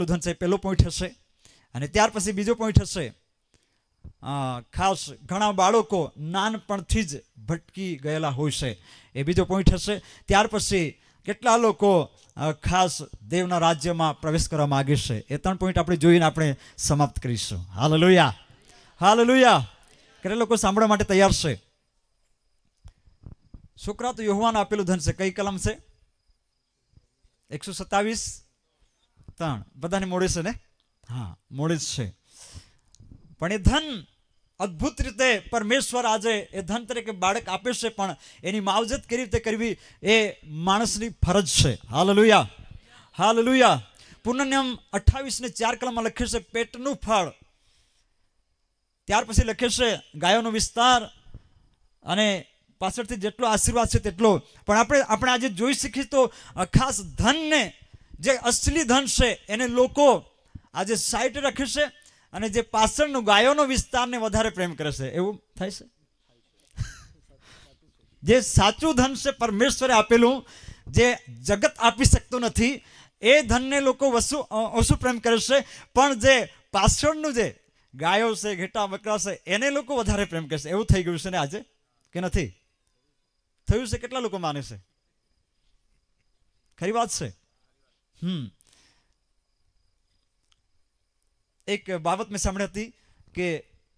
ધન છે પહેલો પોઈન્ટ હશે. અને ત્યાર પછી બીજો પોઈન્ટ હશે. ખાસ ઘણા બાળકો નાનપણથી જ ભટકી ગયેલા હોય છે. એ બીજો પોઈન્ટ હશે. ત્યાર પછી કેટલા લોકો ખાસ દેવના રાજ્યમાં પ્રવેશ કરવા માગે છે. એ ત્રણ પોઈન્ટ આપણે જોઈને આપણે સમાપ્ત કરીશું. હાલ લોહિયા હાલ લોહિયા કેટલા લોકો સાંભળવા માટે તૈયાર છે? છોકરા તો યુવાન આપેલું ધન છે. કઈ કલમ છે? એકસો સત્તાવીસ? ત્રણ. બધાને મોડી છે ને? હા, મોડી જ છે. પણ એ ધન અદ્ભુત રીતે પરમેશ્વર આજે એ ધન તરીકે બાળક આપે છે, પણ એની માવજત કેવી રીતે કરવી એ માણસની ફરજ છે. હાલ લુયા હાલ લુયા પુનઃન્યમ અઠ્ઠાવીસ ને ચાર કલમમાં લખ્યું છે, પેટનું ફળ. ત્યાર પછી લખ્યું છે, ગાયોનો વિસ્તાર અને પાછળથી જેટલો આશીર્વાદ છે, તેટલો. પણ આપણે આપણે આજે જોઈ શીખી તો ખાસ ધનને જે અસલી ધન છે, એને લોકો આજે સાઈટ રાખે છે અને જે પાછળનું ગાયોનો વિસ્તારને વધારે પ્રેમ કરે છે. એવું થાય છે? જે સાચું ધન છે, પરમેશ્વરે આપેલું, જે જગત આપી શકતું નથી, એ ધનને લોકો વસુ ઓછું પ્રેમ કરે છે, પણ જે પાછળનું જે ગાયો છે, ઘેટા બકરા છે, એને લોકો વધારે પ્રેમ કરે છે. એવું થઈ ગયું છે ને આજે? કે નથી? થયું છે? કેટલા લોકો માને છે? ખરી વાત છે? હમ એક બાબત મેં સાંભળી હતી કે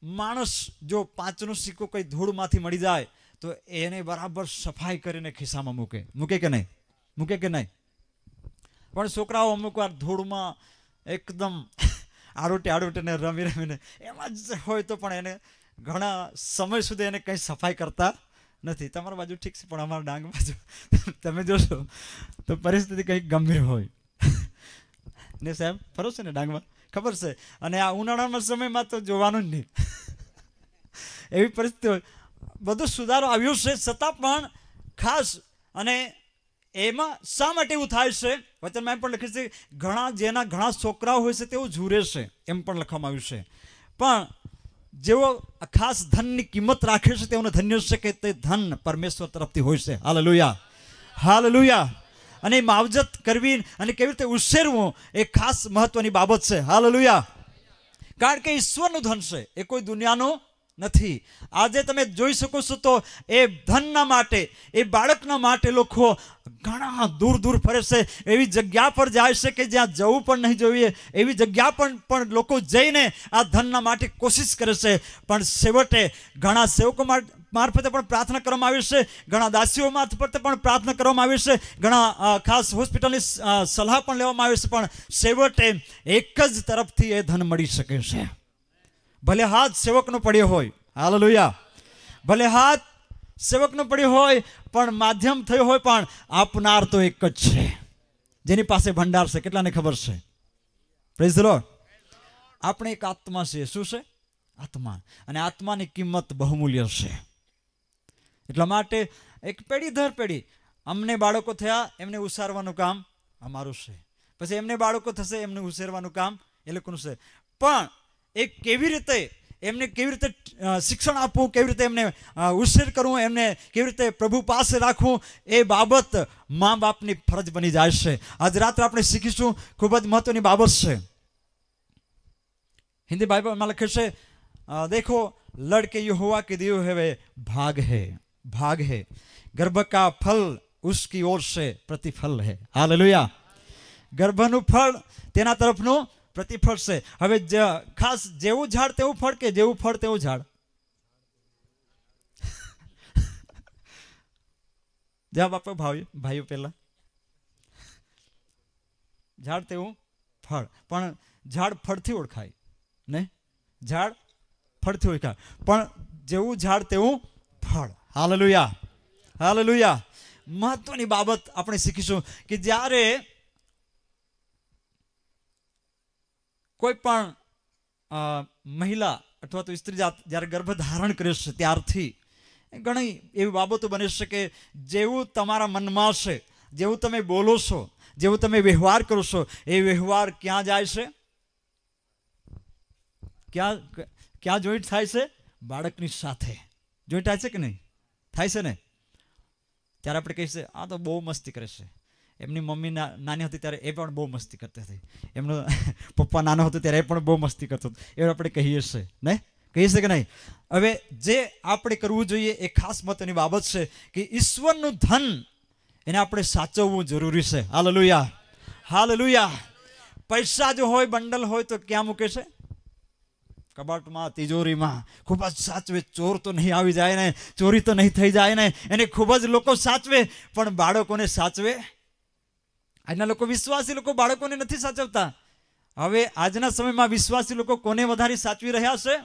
માણસ જો પાંચનો સિક્કો કઈ ધૂળમાંથી મળી જાય, તો એને બરાબર સફાઈ કરીને ખિસ્સામાં મૂકે. મૂકે કે નહીં? મૂકે કે નહીં? પણ છોકરાઓ અમુક વાર ધૂળમાં એકદમ આરોટે આરોટીને રમી રમીને, એમાં જ હોય તો પણ એને ઘણા સમય સુધી એને કંઈ સફાઈ કરતા નથી. તમારા બાજુ ઠીક છે, પણ અમારા ડાંગ બાજુ તમે જોશો તો પરિસ્થિતિ કંઈક ગંભીર હોય. ને સાહેબ? ફરો છે ને ડાંગમાં? ખબર છે? અને આ ઉનાળાના સમયમાં તો જોવાનું જ નહીં. એવી પરિસ્થિતિ હોય. બધો સુધારો આવ્યો છે. છતાં પણ ખાસ અને એમાં શા માટે એવું થાય છે? વચનમાં એમ પણ લખ્યું છે ઘણા જેના ઘણા છોકરાઓ હોય છે તેઓ ઝૂરે છે. એમ પણ લખવામાં આવ્યું છે. પણ જેઓ ખાસ ધનની કિંમત રાખે છે તેઓને ધન્ય છે કે તે ધન પરમેશ્વર તરફથી હોય છે. હાલ લુયા હાલ લુયા અને એ માવજત કરવી અને કેવી રીતે ઉછેરવું એ ખાસ મહત્વની બાબત છે. હાલ કારણ કે ઈશ્વરનું ધન છે, એ કોઈ દુનિયાનું નથી. આજે તમે જોઈ શકો છો તો એ ધનના માટે, એ બાળકના માટે લોકો ઘણા દૂર દૂર ફરે છે. એવી જગ્યા પર જાય છે કે જ્યાં જવું પણ નહીં જોઈએ. એવી જગ્યા પણ પણ લોકો જઈને આ ધનના માટે કોશિશ કરે છે. પણ છેવટે ઘણા સેવકો મા- મારફતે પણ પ્રાર્થના કરવામાં આવી છે. ઘણા દાસીઓ મારફતે પણ પ્રાર્થના કરવામાં આવી છે. ઘણા ખાસ હોસ્પિટલની સલાહ પણ લેવામાં આવી છે, પણ છેવટે એક જ તરફથી એ ધન મળી શકે છે. ભલે હાથ સેવકનો પડ્યો હોય. હાલેલુયા. ભલે હાથ સેવકનો પડ્યો હોય, પણ માધ્યમ થયો હોય, પણ આપનાર તો એક જ છે. જેની પાસે ભંડાર છે, કેટલાને ખબર છે? પ્રેઝ ધ આપણે એક આત્મા છે. શું છે? આત્મા. અને આત્માની કિંમત બહુમૂલ્ય છે. એટલા માટે એક પેઢી દર પેઢી, અમને બાળકો થયા, એમને ઉસારવાનું કામ અમારું છે. પછી એમને બાળકો થશે, એમને ઉછેરવાનું કામ એ લોકોનું છે. પણ એ કેવી રીતે, એમને કેવી રીતે શિક્ષણ આપવું, કેવી રીતે એમને ઉછેર કરવું, એમને કેવી રીતે પ્રભુ પાસે રાખવું, એ બાબત મા બાપની ફરજ બની જાય છે. આજ રાત્રે આપણે શીખીશું ખૂબ જ મહત્વની બાબત છે. હિન્દી બાઇબલમાં લખે છે દેખો, લડકે યુ હોવા કે દિયો હવે ભાગ હે. भाग है गर्भ का फल उसकी ओर से प्रतिफल है हालेलुया ગર્ભનું ફળ તેના તરફનું પ્રતિફળ છે હવે જ- ખાસ જેવું ઝાડ તેવું ફળ કે જેવું ફળ તેવું ઝાડ જવાબ આપો ભાઈ ભાઈઓ પહેલા ઝાડ તેવું ફળ પણ ઝાડ ફળથી ઓળખાય ને ઝાડ ફળથી ઓળખાય પણ જેવું ઝાડ તેવું ફળ હાલેલુયા. હાલેલુયા. મહત્વની બાબત આપણે શીખીશું કે જ્યારે કોઈ પણ મહિલા અથવા તો સ્ત્રી જાત જ્યારે ગર્ભ ધારણ કરે છે ત્યારથી ઘણી એવી બાબતો બની છે કે જેવું તમારા મનમાં છે જેવું તમે બોલો છો, જેવું તમે વ્યવહાર કરો છો, એ વ્યવહાર ક્યાં જાય છે? ક્યાં ક્યાં જોઈન્ટ થાય છે? બાળકની સાથે. જોઈન્ટ થાય છે કે નહીં? થાય છે ને? ત્યારે આપણે કહીશું છીએ, આ તો બહુ મસ્તી કરે છે. એમની મમ્મી નાની હતી ત્યારે એ પણ બહુ મસ્તી કરતી હતી. એમનો પપ્પા નાનો હતો ત્યારે એ પણ બહુ મસ્તી કરતો હતો. એવું આપણે કહીએ છે ને? કહીએ છે કે નહીં? હવે જે આપણે કરવું જોઈએ એ ખાસ મહત્વની બાબત છે કે ઈશ્વરનું ધન એને આપણે સાચવવું જરૂરી છે. હાલેલુયા. હાલેલુયા. પૈસા જો હોય, બંડલ હોય તો ક્યાં મૂકે છે? કબાટમાં, તિજોરીમાં ખૂબ જ સાચવે, ચોર તો નહીં આવી જાય ને, ચોરી તો નહીં થઈ જાય ને, એને ખૂબ જ લોકો સાચવે, પણ બાળકોને સાચવે? આજના લોકો વિશ્વાસી લોકો બાળકોને નથી સાચવતા. હવે આજના સમયમાં વિશ્વાસી લોકો કોને વધારે સાચવી રહ્યા છે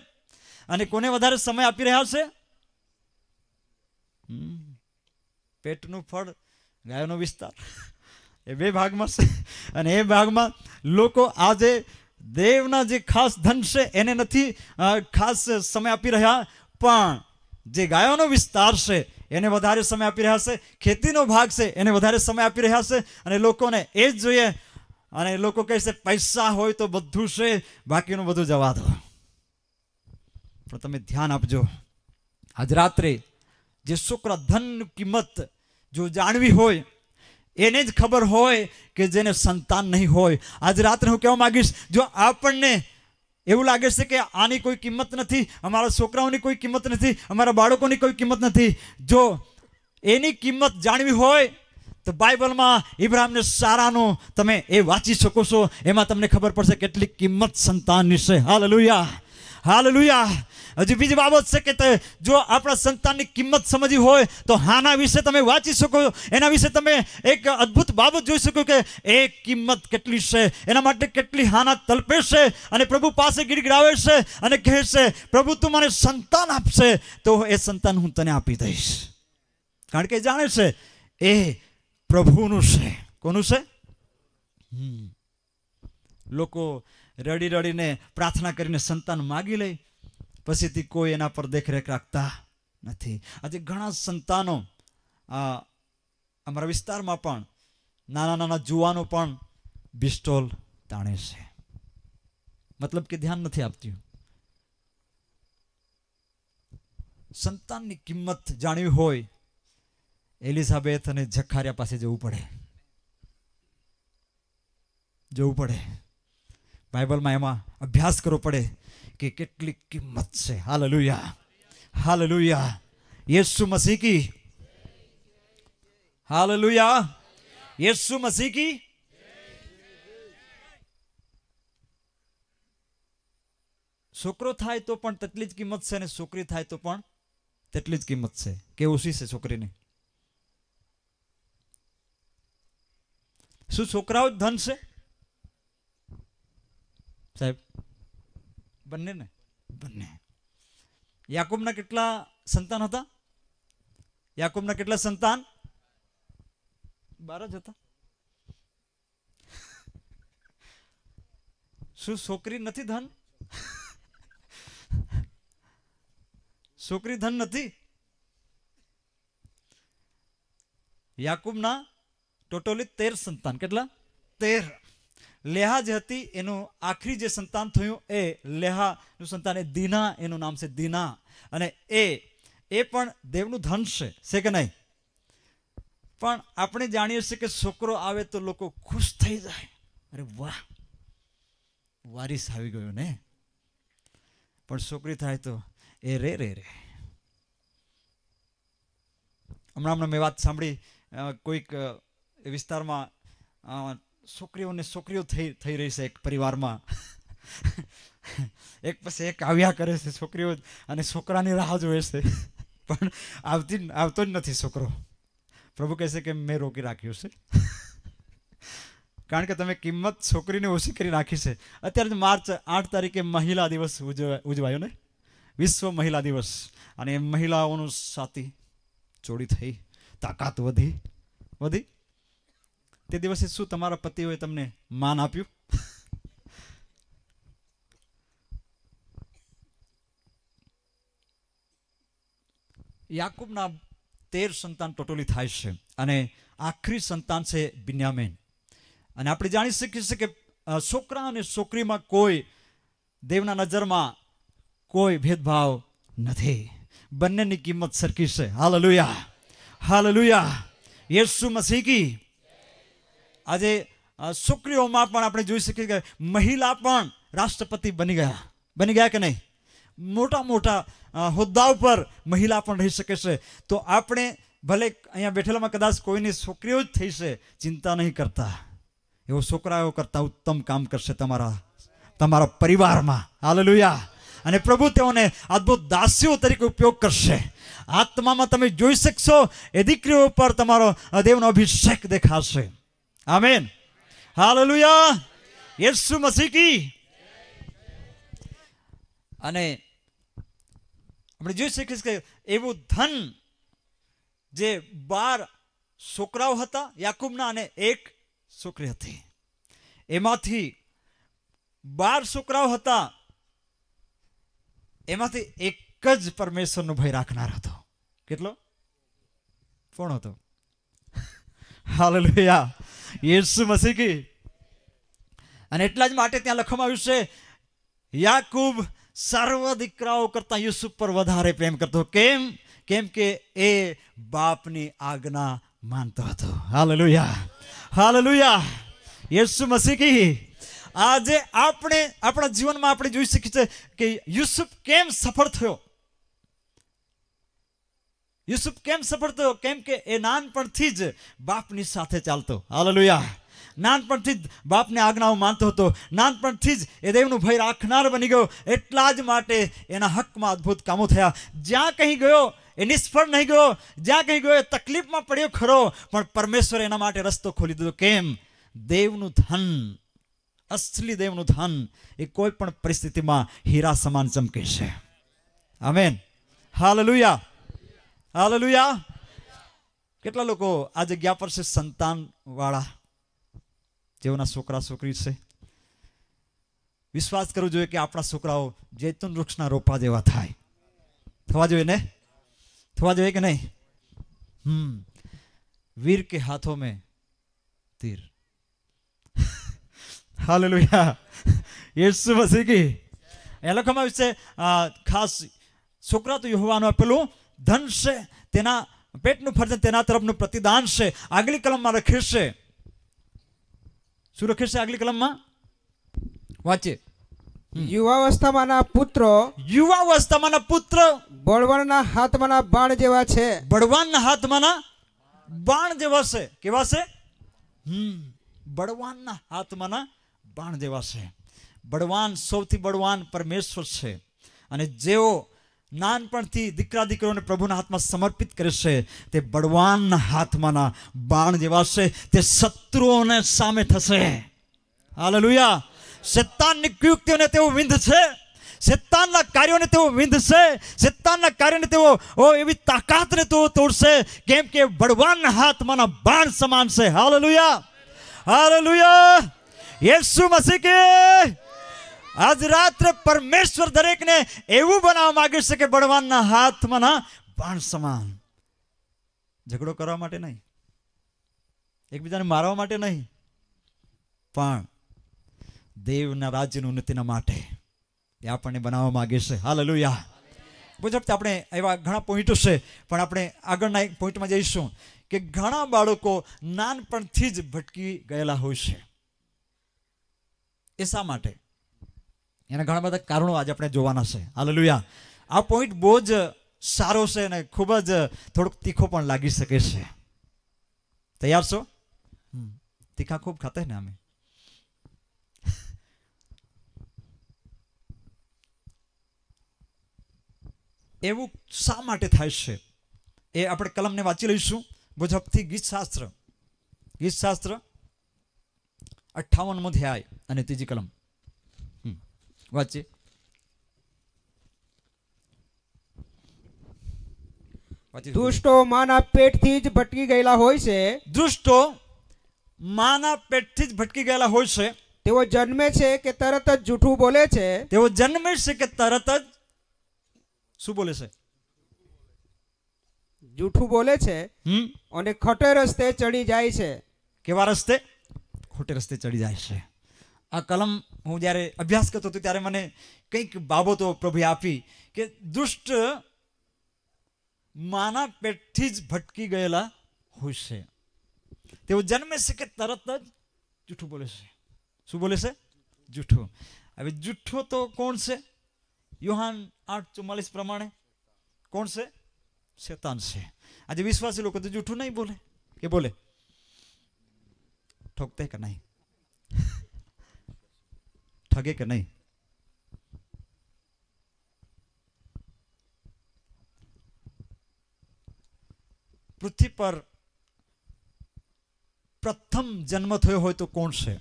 અને કોને વધારે સમય આપી રહ્યા છે. પેટનું ફળ ગાયોનો વિસ્તાર. એ બે ભાગમાં છે. અને એ ભાગમાં લોકો આજે દેવના જે ખાસ ધન છે, એને નથી ખાસ સમય આપી રહ્યા, પણ જે ગાયોનો વિસ્તાર છે, એને વધારે સમય આપી રહ્યા છે, ખેતીનો ભાગ છે, એને વધારે સમય આપી રહ્યા છે, અને લોકોને એ જ જોઈએ, અને લોકો કહે છે, પૈસા હોય તો બધું છે, બાકીનું બધું જવા દો. પણ તમે ધ્યાન આપજો, આજ રાત્રે જે છોકરા ધનની કિંમત જો જાણવી હોય એને જ ખબર હોય કે જેને સંતાન નહીં હોય. આજે રાત્રે હું કહેવા માંગીશ, જો આપણને એવું લાગે છે કે આની કોઈ કિંમત નથી, અમારા છોકરાઓની કોઈ કિંમત નથી, અમારા બાળકોની કોઈ કિંમત નથી, જો એની કિંમત જાણવી હોય, તો બાઇબલમાં ઇબ્રાહિમને સારાનું તમે એ વાંચી શકો છો. એમાં તમને ખબર પડશે કેટલી કિંમત સંતાનની છે. હાલેલુયા. હાલેલુયા. હજી બીજી બાબત છે કે જો આપણા સંતાનની કિંમત સમજી હોય, તો હાના વિશે તમે વાંચી શકો એના વિશે તમે એક અદ્ભુત બાબત જોઈ શકો કે એ કિંમત કેટલી છે, એના માટે કેટલી હાના તલપે છે અને પ્રભુ પાસે ગીડગીડાવે છે અને કહે છે પ્રભુ, તું મને સંતાન આપશે, તો એ સંતાન હું તને આપી દઈશ. કારણ કે જાણે છે, એ પ્રભુનું છે. કોનું છે? લોકો રડી રડીને પ્રાર્થના કરીને સંતાન માગી લે. પછીથી કોઈ એના પર દેખરેખ રાખતા નથી. આજે ઘણા સંતાનો અમારા વિસ્તારમાં પણ નાના નાના જુવાનો પણ બિસ્ટોલ તાણે છે. મતલબ કે ધ્યાન નથી આપતી. સંતાનની કિંમત જાણવી હોય, એલિઝાબેથ અને જખારિયા પાસે જવું પડે. જવું પડે. બાઇબલમાં એમાં અભ્યાસ કરવો પડે. કે કેટલી કિંમત છે. હાલેલુયા. હાલેલુયા. યેસુ મસીહ કી. હાલેલુયા. યેસુ મસીહ કી. છોકરો થાય તો પણ તેટલી જ કિંમત છે અને છોકરી થાય તો પણ તેટલી જ કિંમત છે. કે ઓછી છે છોકરીની? શું છોકરાઓ જ ધન છે? સાહેબ બંને ને બંને. યાકુબના કેટલા સંતાન હતા? યાકુબના કેટલા સંતાન? બાર જ હતા. શું છોકરી નથી ધન? છોકરી ધન નથી? યાકુબના ટોટલી તેર સંતાન. કેટલા? તેર. લેહા જે હતી, એનું આખરી જે સંતાન થયું એ લેહાનું સંતાન એ દીના, એનું નામ છે દીના. અને એ એ પણ દેવનું ધન છે છે કે નહીં? પણ આપણે જાણીએ છીએ કે છોકરો આવે તો લોકો ખુશ થઈ જાય. અરે વાહ, વારીસ આવી ગયો ને? પણ છોકરી થાય તો એ રે રે રે. હમણાં હમણાં મેં વાત સાંભળી કોઈક વિસ્તારમાં છોકરીઓને છોકરીઓ થઈ થઈ રહી છે એક પરિવારમાં. એક પછી એક આવ્યા કરે છે છોકરીઓ અને છોકરાની રાહ જોવે છે. પણ આવતી, આવતો જ નથી છોકરો. પ્રભુ કહે છે કે મેં રોકી રાખ્યું છે. કારણ કે તમે કિંમત છોકરીને ઓછી કરી નાખી છે. અત્યારે માર્ચ આઠ તારીખે મહિલા દિવસ ઉજવા, ઉજવાયો ને? વિશ્વ મહિલા દિવસ. અને મહિલાઓનું સાથી જોડી થઈ, તાકાત વધી વધી. તે દિવસે શું તમારા પતિઓએ તમને માન આપ્યું? યાકૂબના તેર સંતાન ટોટલી થાય છે અને આખરી સંતાન છે બિન્યામેન. અને આપણે જાણી શકીએ છીએ કે છોકરા અને છોકરીમાં કોઈ દેવના નજરમાં કોઈ ભેદભાવ નથી. બંનેની કિંમત સરખી છે. હાલ હાલેલુયા. હાલેલુયા. યેસુ મસીહ કી આજે છોકરીઓમાં પણ આપણે જોઈ શકીએ કે મહિલા પણ રાષ્ટ્રપતિ બની ગયા. બની ગયા કે નહીં? મોટા મોટા હોદ્દાઓ હોદ્દા ઉપર મહિલા પણ રહી શકે છે. તો આપણે ભલે અહીંયા બેઠેલામાં કદાચ કોઈની છોકરીઓ જ થઈ છે, ચિંતા નહીં કરતા. એવો છોકરાઓ કરતાં ઉત્તમ કામ કરશે તમારા તમારા પરિવારમાં. હાલેલુયા. અને પ્રભુ તેઓને અદ્ભુત દાસીઓ તરીકે ઉપયોગ કરશે. આત્મામાં તમે જોઈ શકશો, એ દીકરીઓ પર તમારો દેવનો અભિષેક દેખાશે. આમેન હાલેલુયા યેસુ મસીહ કી અને આપણે જોઈ શકીએ કે એવું ધન જે બાર છોકરાઓ હતા, યાકુબના અને એક છોકરી હતી. એમાંથી બાર છોકરાઓ હતા, એમાંથી એક જ પરમેશ્વરનો ભય રાખનાર હતો. કેટલો? કોણ હતો? હાલેલુયા યેસુ મસીકી અને એટલા જ માટે ત્યાં લખવામાં આવ્યું છે, યાકૂબ સર્વ દીકરાઓ કરતા યુસુફ પર વધારે પ્રેમ કરતો કેમ? કેમ કે એ બાપની આજ્ઞા માનતો હતો. હાલેલુયા. હાલેલુયા. યેસુ મસીકી આજે આપણે આપણા જીવનમાં આપણે જોઈ શકીએ છીએ કે યુસુફ કેમ સફળ થયો? યુસુફ કેમ સફળ થયો કેમ કે એ નાનપણથી જ બાપની સાથે ચાલતો. હાલેલુયા. નાનપણથી જ બાપની આજ્ઞાઓ માનતો હતો. નાનપણથી જ એ દેવનું ભય રાખનાર બની ગયો. એટલા જ માટે એના હકમાં અદ્ભુત કામો થયા. જ્યાં કંઈ ગયો, એ નિષ્ફળ નહીં ગયો. જ્યાં કંઈ ગયો, એ તકલીફમાં પડ્યો ખરો. પણ પરમેશ્વરે એના માટે રસ્તો ખોલી દીધો. કેમ? દેવનું ધન, અસલી દેવનું ધન, એ કોઈ પણ પરિસ્થિતિમાં હીરા સમાન ચમકે છે. આમેન. હાલેલુયા. હાલેલુયા કેટલા લોકો આ જગ્યા પર છે સંતાન વાળા જેઓના છોકરા, છોકરી છે. વિશ્વાસ કરવો જોઈએ કે આપણા છોકરાઓ જૈતુન વૃક્ષના રોપા જેવા થાય. થવા જોઈએ ને? થવા જોઈએ કે નહીં? હમ. વીર કે હાથો મેં તીર. હાલેલુયા યેસુ મસીહ કી. એ લોકોમાં વિશે ખાસ છોકરા તો યુવાનો આપેલું ધન છે તેના પેટનું ફરજન તેના તરફનું પ્રતિદાન છે આગલી કલમમાં લખ્યું છે. શું લખ્યું છે આગલી કલમમાં? વાંચે યુવાવસ્થામાંના પુત્રો યુવાવસ્થામાંના પુત્ર બળવાનના હાથમાંના બાણ જેવા છે. બળવાનના હાથમાંના બાણ જેવા છે. કેવા છે? હમ. બળવાનના હાથમાંના બાણ જેવા છે. બળવાન સૌથી બળવાન પરમેશ્વર છે. અને જેઓ નાનપણથી દીકરા દીકરીઓને પ્રભુના હાથમાં સમર્પિત કરશે તે બળવાનના હાથમાંના બાણ જેવા છે. તે શત્રુઓને સામે થશે. હાલેલુયા. શેતાનની કુયુક્તિઓને તેઓ વિંધશે. શેતાનના કાર્યોને તેઓ વિંધશે. શેતાનના કાર્યને તેઓ, ઓ, એવી તાકાતને તેઓ તોડશે. કેમ કે બળવાનના હાથમાંના બાણ સમાન છે. હાલેલુયા. હાલેલુયા. યેસુ મસીહ કે આજ રાત્રે પરમેશ્વર દરેકને એવું બનાવવા માંગે છે કે બળવાનના હાથમાંના બાણ સમાન. ઝઘડો કરવા માટે નહીં. એકબીજાને મારવા માટે નહીં. પણ દેવના રાજ્યની ઉન્નતિના માટે એ આપણને બનાવવા માંગે છે. હાલેલુયા. મુજબ આપણે એવા ઘણા પોઈન્ટો છે, પણ આપણે આગળના એક પોઈન્ટમાં જઈશું કે ઘણા બાળકો નાનપણથી જ ભટકી ગયેલા હોય છે. એ શા માટે? એના ઘણા બધા કારણો આજે આપણે જોવાના છે. હાલેલુયા આ પોઈન્ટ બહુ જ સારો છે અને ખૂબ જ થોડુંક તીખો પણ લાગી શકે છે. તૈયાર છો? તીખા ખૂબ ખાતે ને અમે. એવું શા માટે થાય છે? એ આપણે કલમને વાંચી લઈશું. મુજબથી ગીતશાસ્ત્ર. ગીતશાસ્ત્ર અઠ્ઠાવનમો ધ્યાય અને ત્રીજી કલમ. વાંચીએ વાંચી દુષ્ટો માના પેટથી જ ભટકી ગયેલા હોય છે. દુષ્ટો માના પેટથી જ ભટકી ગયેલા હોય છે. તેઓ જન્મે છે કે તરત જ જૂઠું બોલે છે? તેઓ જન્મે છે કે તરત જ શું બોલે છે? જૂઠું બોલે છે? અને ખોટે રસ્તે ચડી જાય છે. કેવા રસ્તે? ખોટે રસ્તે ચડી જાય છે. આ કલમ હું જ્યારે અભ્યાસ કરતો હતો ત્યારે મને કંઈક બાબતો પ્રભુએ આપી કે દુષ્ટ માના પેટથી જ ભટકી ગયેલા હોય છે. તેઓ જન્મે છે કે તરત જ જૂઠું બોલે છે. શું બોલે છે? જૂઠું. હવે જૂઠો તો કોણ છે? યુહાન આઠ ચુમ્માલીસ પ્રમાણે કોણ છે? શેતાન છે. આજે વિશ્વાસી લોકો તો જૂઠું નહીં બોલે. કે બોલે? ઠોકતે કે નહીં? ઠગે કે નહીં પૃથ્વી પર પ્રથમ જન્મ થયો હોય તો કોણ છે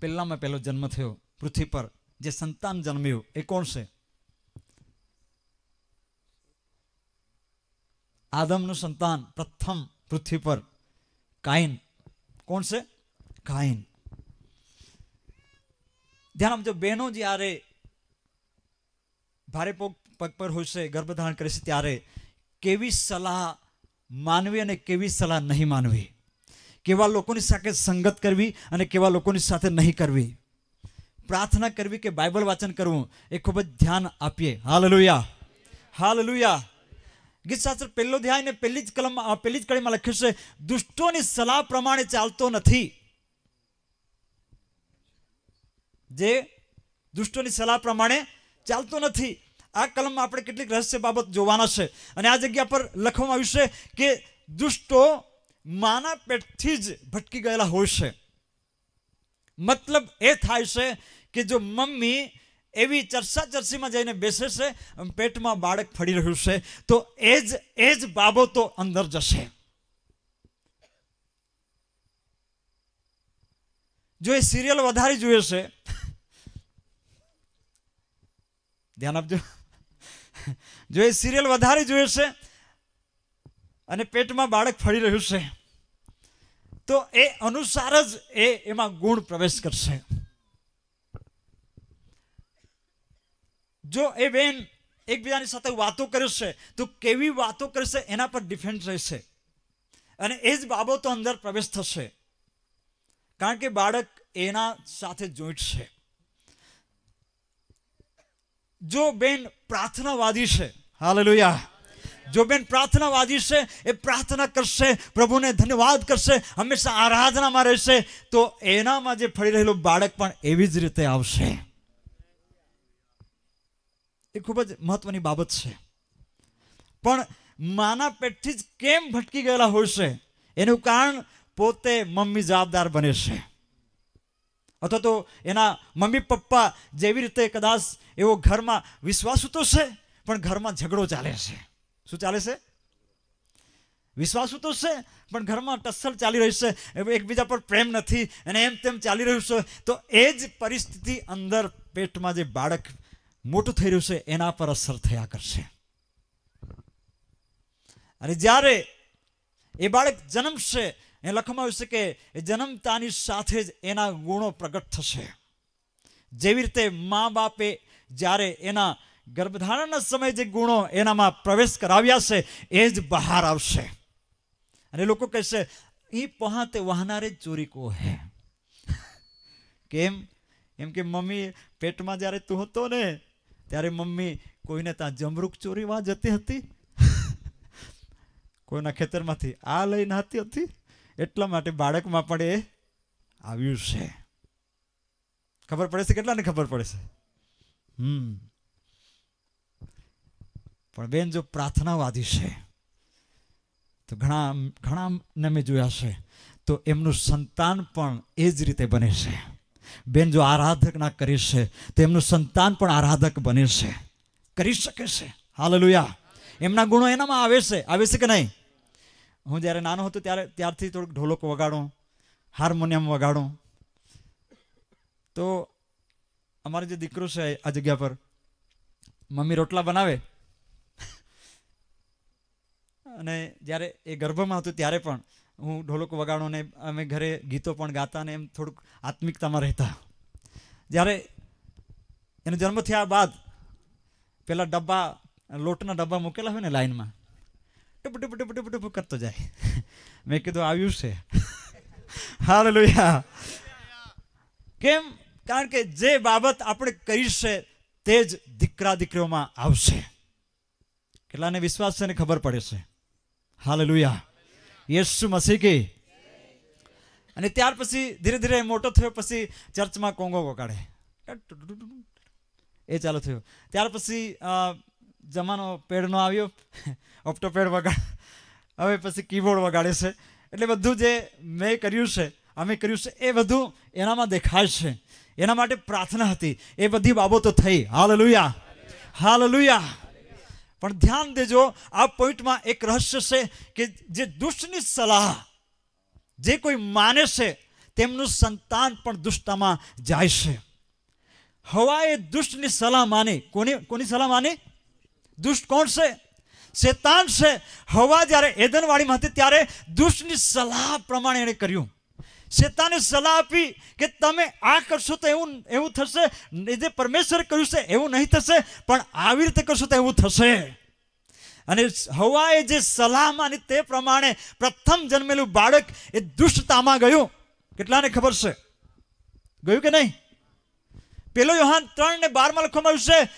પહેલામાં પહેલો જન્મ થયો પૃથ્વી પર જે સંતાન જન્મ્યું એ કોણ છે આદમનું સંતાન પ્રથમ પૃથ્વી પર કાઈન કોણ છે કાઈન ધ્યાન આપજો, બહેનો જ્યારે ભારે પગ પર હોય છે, ગર્ભધારણ કરે છે, ત્યારે કેવી સલાહ માનવી અને કેવી સલાહ નહીં માનવી? કેવા લોકોની સાથે સંગત કરવી અને કેવા લોકોની સાથે નહીં કરવી? પ્રાર્થના કરવી કે બાઇબલ વાંચન કરવું એ ખૂબ જ ધ્યાન આપીએ. હાલ લુયા હાલ લુયા ગીતશાસ્ત્ર પહેલો ધ્યાય ને પહેલી જ કલમ પહેલી જ કડીમાં લખ્યું છે, દુષ્ટોની સલાહ પ્રમાણે ચાલતો નથી. જે દુષ્ટોની સલાહ પ્રમાણે ચાલતો નથી. આ કલમમાં આપણે કેટલીક રહસ્ય બાબત જોવાના છે. અને આ જગ્યા પર લખવામાં આવ્યું છે કે દુષ્ટો માના પેટથી જ ભટકી ગયેલા હોય છે. મતલબ એ થાય છે કે જો મમ્મી એવી ચર્ચા ચર્ચીમાં જઈને બેસે છે પેટમાં બાળક ફળી રહ્યું છે, તો એ જ એ જ બાબતો અંદર જશે. જો એ સિરિયલ વધારે જોઈએ છે ધ્યાન આપજો. જો એ સિરિયલ વધારે જોઈએ છે અને પેટમાં બાળક ફળી રહ્યું છે, તો એ અનુસાર જ એ એમાં ગુણ પ્રવેશ કરશે. જો એ બેન એકબીજાની સાથે વાતો કરશે તો કેવી વાતો કરશે એના પર ડિફેન્ડ રહેશે અને એ જ બાબતો અંદર પ્રવેશ થશે. કારણ કે બાળક એના સાથે જોઈન્ટ છે. જો બેન પ્રાર્થનાવાદી છે, હાલેલુયા. જો બેન પ્રાર્થનાવાદી છે, એ પ્રાર્થના કરશે, પ્રભુને ધન્યવાદ કરશે, હંમેશા આરાધનામાં રહેશે, તો એનામાં જે ફળી રહેલું બાળક પણ એવી જ રીતે આવશે. એ ખૂબ જ મહત્વની બાબત છે. પણ માના પેટથી જ કેમ ભટકી ગયેલા હોય છે? એનું કારણ પોતે મમ્મી જવાબદાર બને છે. અથવા તો એના મમ્મી પપ્પા જેવી રીતે કદાચ એવો ઘરમાં વિશ્વાસુ તો છે, પણ ઘરમાં ઝઘડો ચાલે છે. શું ચાલે છે? વિશ્વાસુ તો છે, પણ ઘરમાં ટસ્સલ ચાલી રહી છે. એકબીજા પર પ્રેમ નથી અને એમ તેમ ચાલી રહ્યું છે. તો એ જ પરિસ્થિતિ અંદર પેટમાં જે બાળક મોટું થઈ રહ્યું છે, એના પર અસર થયા કરશે. અને જ્યારે એ બાળક જન્મશે એ લખવામાં આવ્યું છે કે જન્મતાની સાથે જ એના ગુણો પ્રગટ થશે. જેવી રીતે મા બાપે જ્યારે એના ગર્ભધારણના સમયે જે ગુણો એનામાં પ્રવેશ કરાવ્યા છે, એ જ બહાર આવશે. અને લોકો કહેશે એ પહાતે વાહનારે ચોરી કો હે. કેમ? એમ કે મમ્મી, પેટમાં જ્યારે તું હતો ને, ત્યારે મમ્મી કોઈને ત્યાં જમરૂક ચોરીવા જતી હતી? કોઈના ખેતરમાંથી આ લઈને હતી હતી? એટલા માટે બાળકમાં પણ એ આવ્યું છે. ખબર પડે છે? કેટલાને ખબર પડે છે? હમ. પણ બેન, જો પ્રાર્થનાવાદી છે, તો ઘણા ઘણા ને મેં જોયા છે, તો એમનું સંતાન પણ એ જ રીતે બને છે. બેન, જો આરાધકના કરી છે, તો એમનું સંતાન પણ આરાધક બને છે. કરી શકે છે. હાલેલુયા. એમના ગુણો એનામાં આવે છે? આવે છે કે નહીં? હું જ્યારે નાનો હતો ત્યારે ત્યારથી થોડુંક ઢોલક વગાડું, હાર્મોનિયમ વગાડું. તો અમારો જે દીકરો છે આ જગ્યા પર, મમ્મી રોટલા બનાવે? અને જ્યારે એ ગર્ભમાં હતું ત્યારે પણ હું ઢોલક વગાડો ને અમે ઘરે ગીતો પણ ગાતા ને એમ થોડુંક આત્મિકતામાં રહેતા. જ્યારે એનો જન્મ થયા બાદ પેલા ડબ્બા, લોટના ડબ્બા મૂકેલા હોય ને લાઈનમાં ટપ ટુપ ટુપ ટુપ ટુપ કરતો જાય. મેં કીધું, આવ્યું છે. હાલ કેમ? કારણ કે જે બાબત આપણે કરી તે જ દીકરા દીકરીઓમાં આવશે. કેટલાને વિશ્વાસ છે ને ખબર પડે છે. હાલ લુઈયા યશુ મસી કી. અને ત્યાર પછી ધીરે ધીરે મોટો થયો, પછી ચર્ચમાં કોંગો વગાડે. એ ચાલુ થયું. ત્યાર પછી જમાનો પેડનો આવ્યો. ઓપ્ટો પેડ વગાડ હવે પછી કીબોર્ડ વગાડે છે. એટલે બધું જે મેં કર્યું છે, અમે કર્યું છે, એ બધું એનામાં દેખાય છે. એના માટે પ્રાર્થના હતી. એ બધી બાબતો થઈ. હાલ લુયા હાલ લુયા પણ ધ્યાન દેજો, આ પોઈન્ટમાં એક રહસ્ય છે કે જે દુષ્ટની સલાહ જે કોઈ માને છે, તેમનું સંતાન પણ દુષ્ટતામાં જાય છે. હવાએ દુષ્ટની સલાહ માની. કોની કોની સલાહ માની? દુષ્ટ કોણ છે? શેતાન છે. હવા જ્યારે એદનવાડીમાં હતી ત્યારે દુષ્ટની સલાહ પ્રમાણે એણે કર્યું. શેતાને સલાહ આપી કે તમે આ કરશો તો એવું એવું થશે. જે પરમેશ્વરે કહ્યું છે એવું નહીં થશે, પણ આવી રીતે કરશો તો એવું થશે. અને હવાએ જે સલાહ માની તે પ્રમાણે પ્રથમ જન્મેલું બાળક એ દુષ્ટતામાં ગયું. કેટલાને ખબર છે? ગયું કે નહીં? પેલો યોહાન ત્રણ ને બારમાં લખવામાં આવ્યું છે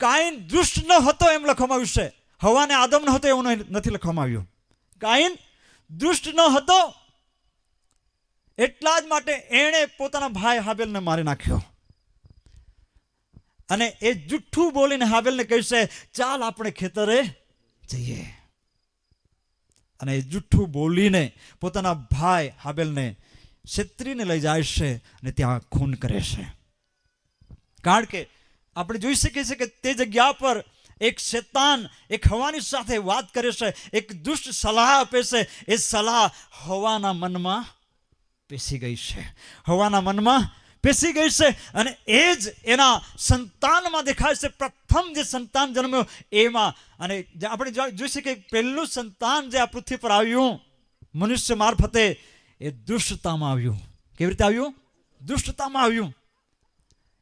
કાઈન દુષ્ટ ન હતો એમ લખવામાં આવ્યું છે. હવાને આદમ ન હતો એવું નથી લખવામાં આવ્યું. કાયન દુષ્ટ ન હતો, એટલા જ માટે એણે પોતાના ભાઈ હાબેલને મારી નાખ્યો. અને એ જુઠ્ઠું બોલીને હાબેલને કહેશે ચાલ આપણે ખેતરે જઈએ. અને એ જુઠ્ઠું બોલીને પોતાના ભાઈ હાબેલને છેતરીને લઈ જાય છે અને ત્યાં ખૂન કરે છે. કારણ કે આપણે જોઈ શકીએ છીએ કે તે જગ્યા પર એક શેતાન, એક હવાની સાથે વાત કરે છે, એક દુષ્ટ સલાહ આપે છે. એ સલાહ હવાના મનમાં પેસી ગઈ છે. હવાના મનમાં પેસી ગઈ છે અને એ જ એના સંતાનમાં દેખાય છે. પ્રથમ જે સંતાન જન્મ્યો એમાં અને આપણે જોઈ કે પહેલું સંતાન જે આ પૃથ્વી પર આવ્યું, મનુષ્ય મારફતે એ દુષ્ટતામાં આવ્યું. કેવી રીતે આવ્યું? દુષ્ટતામાં આવ્યું.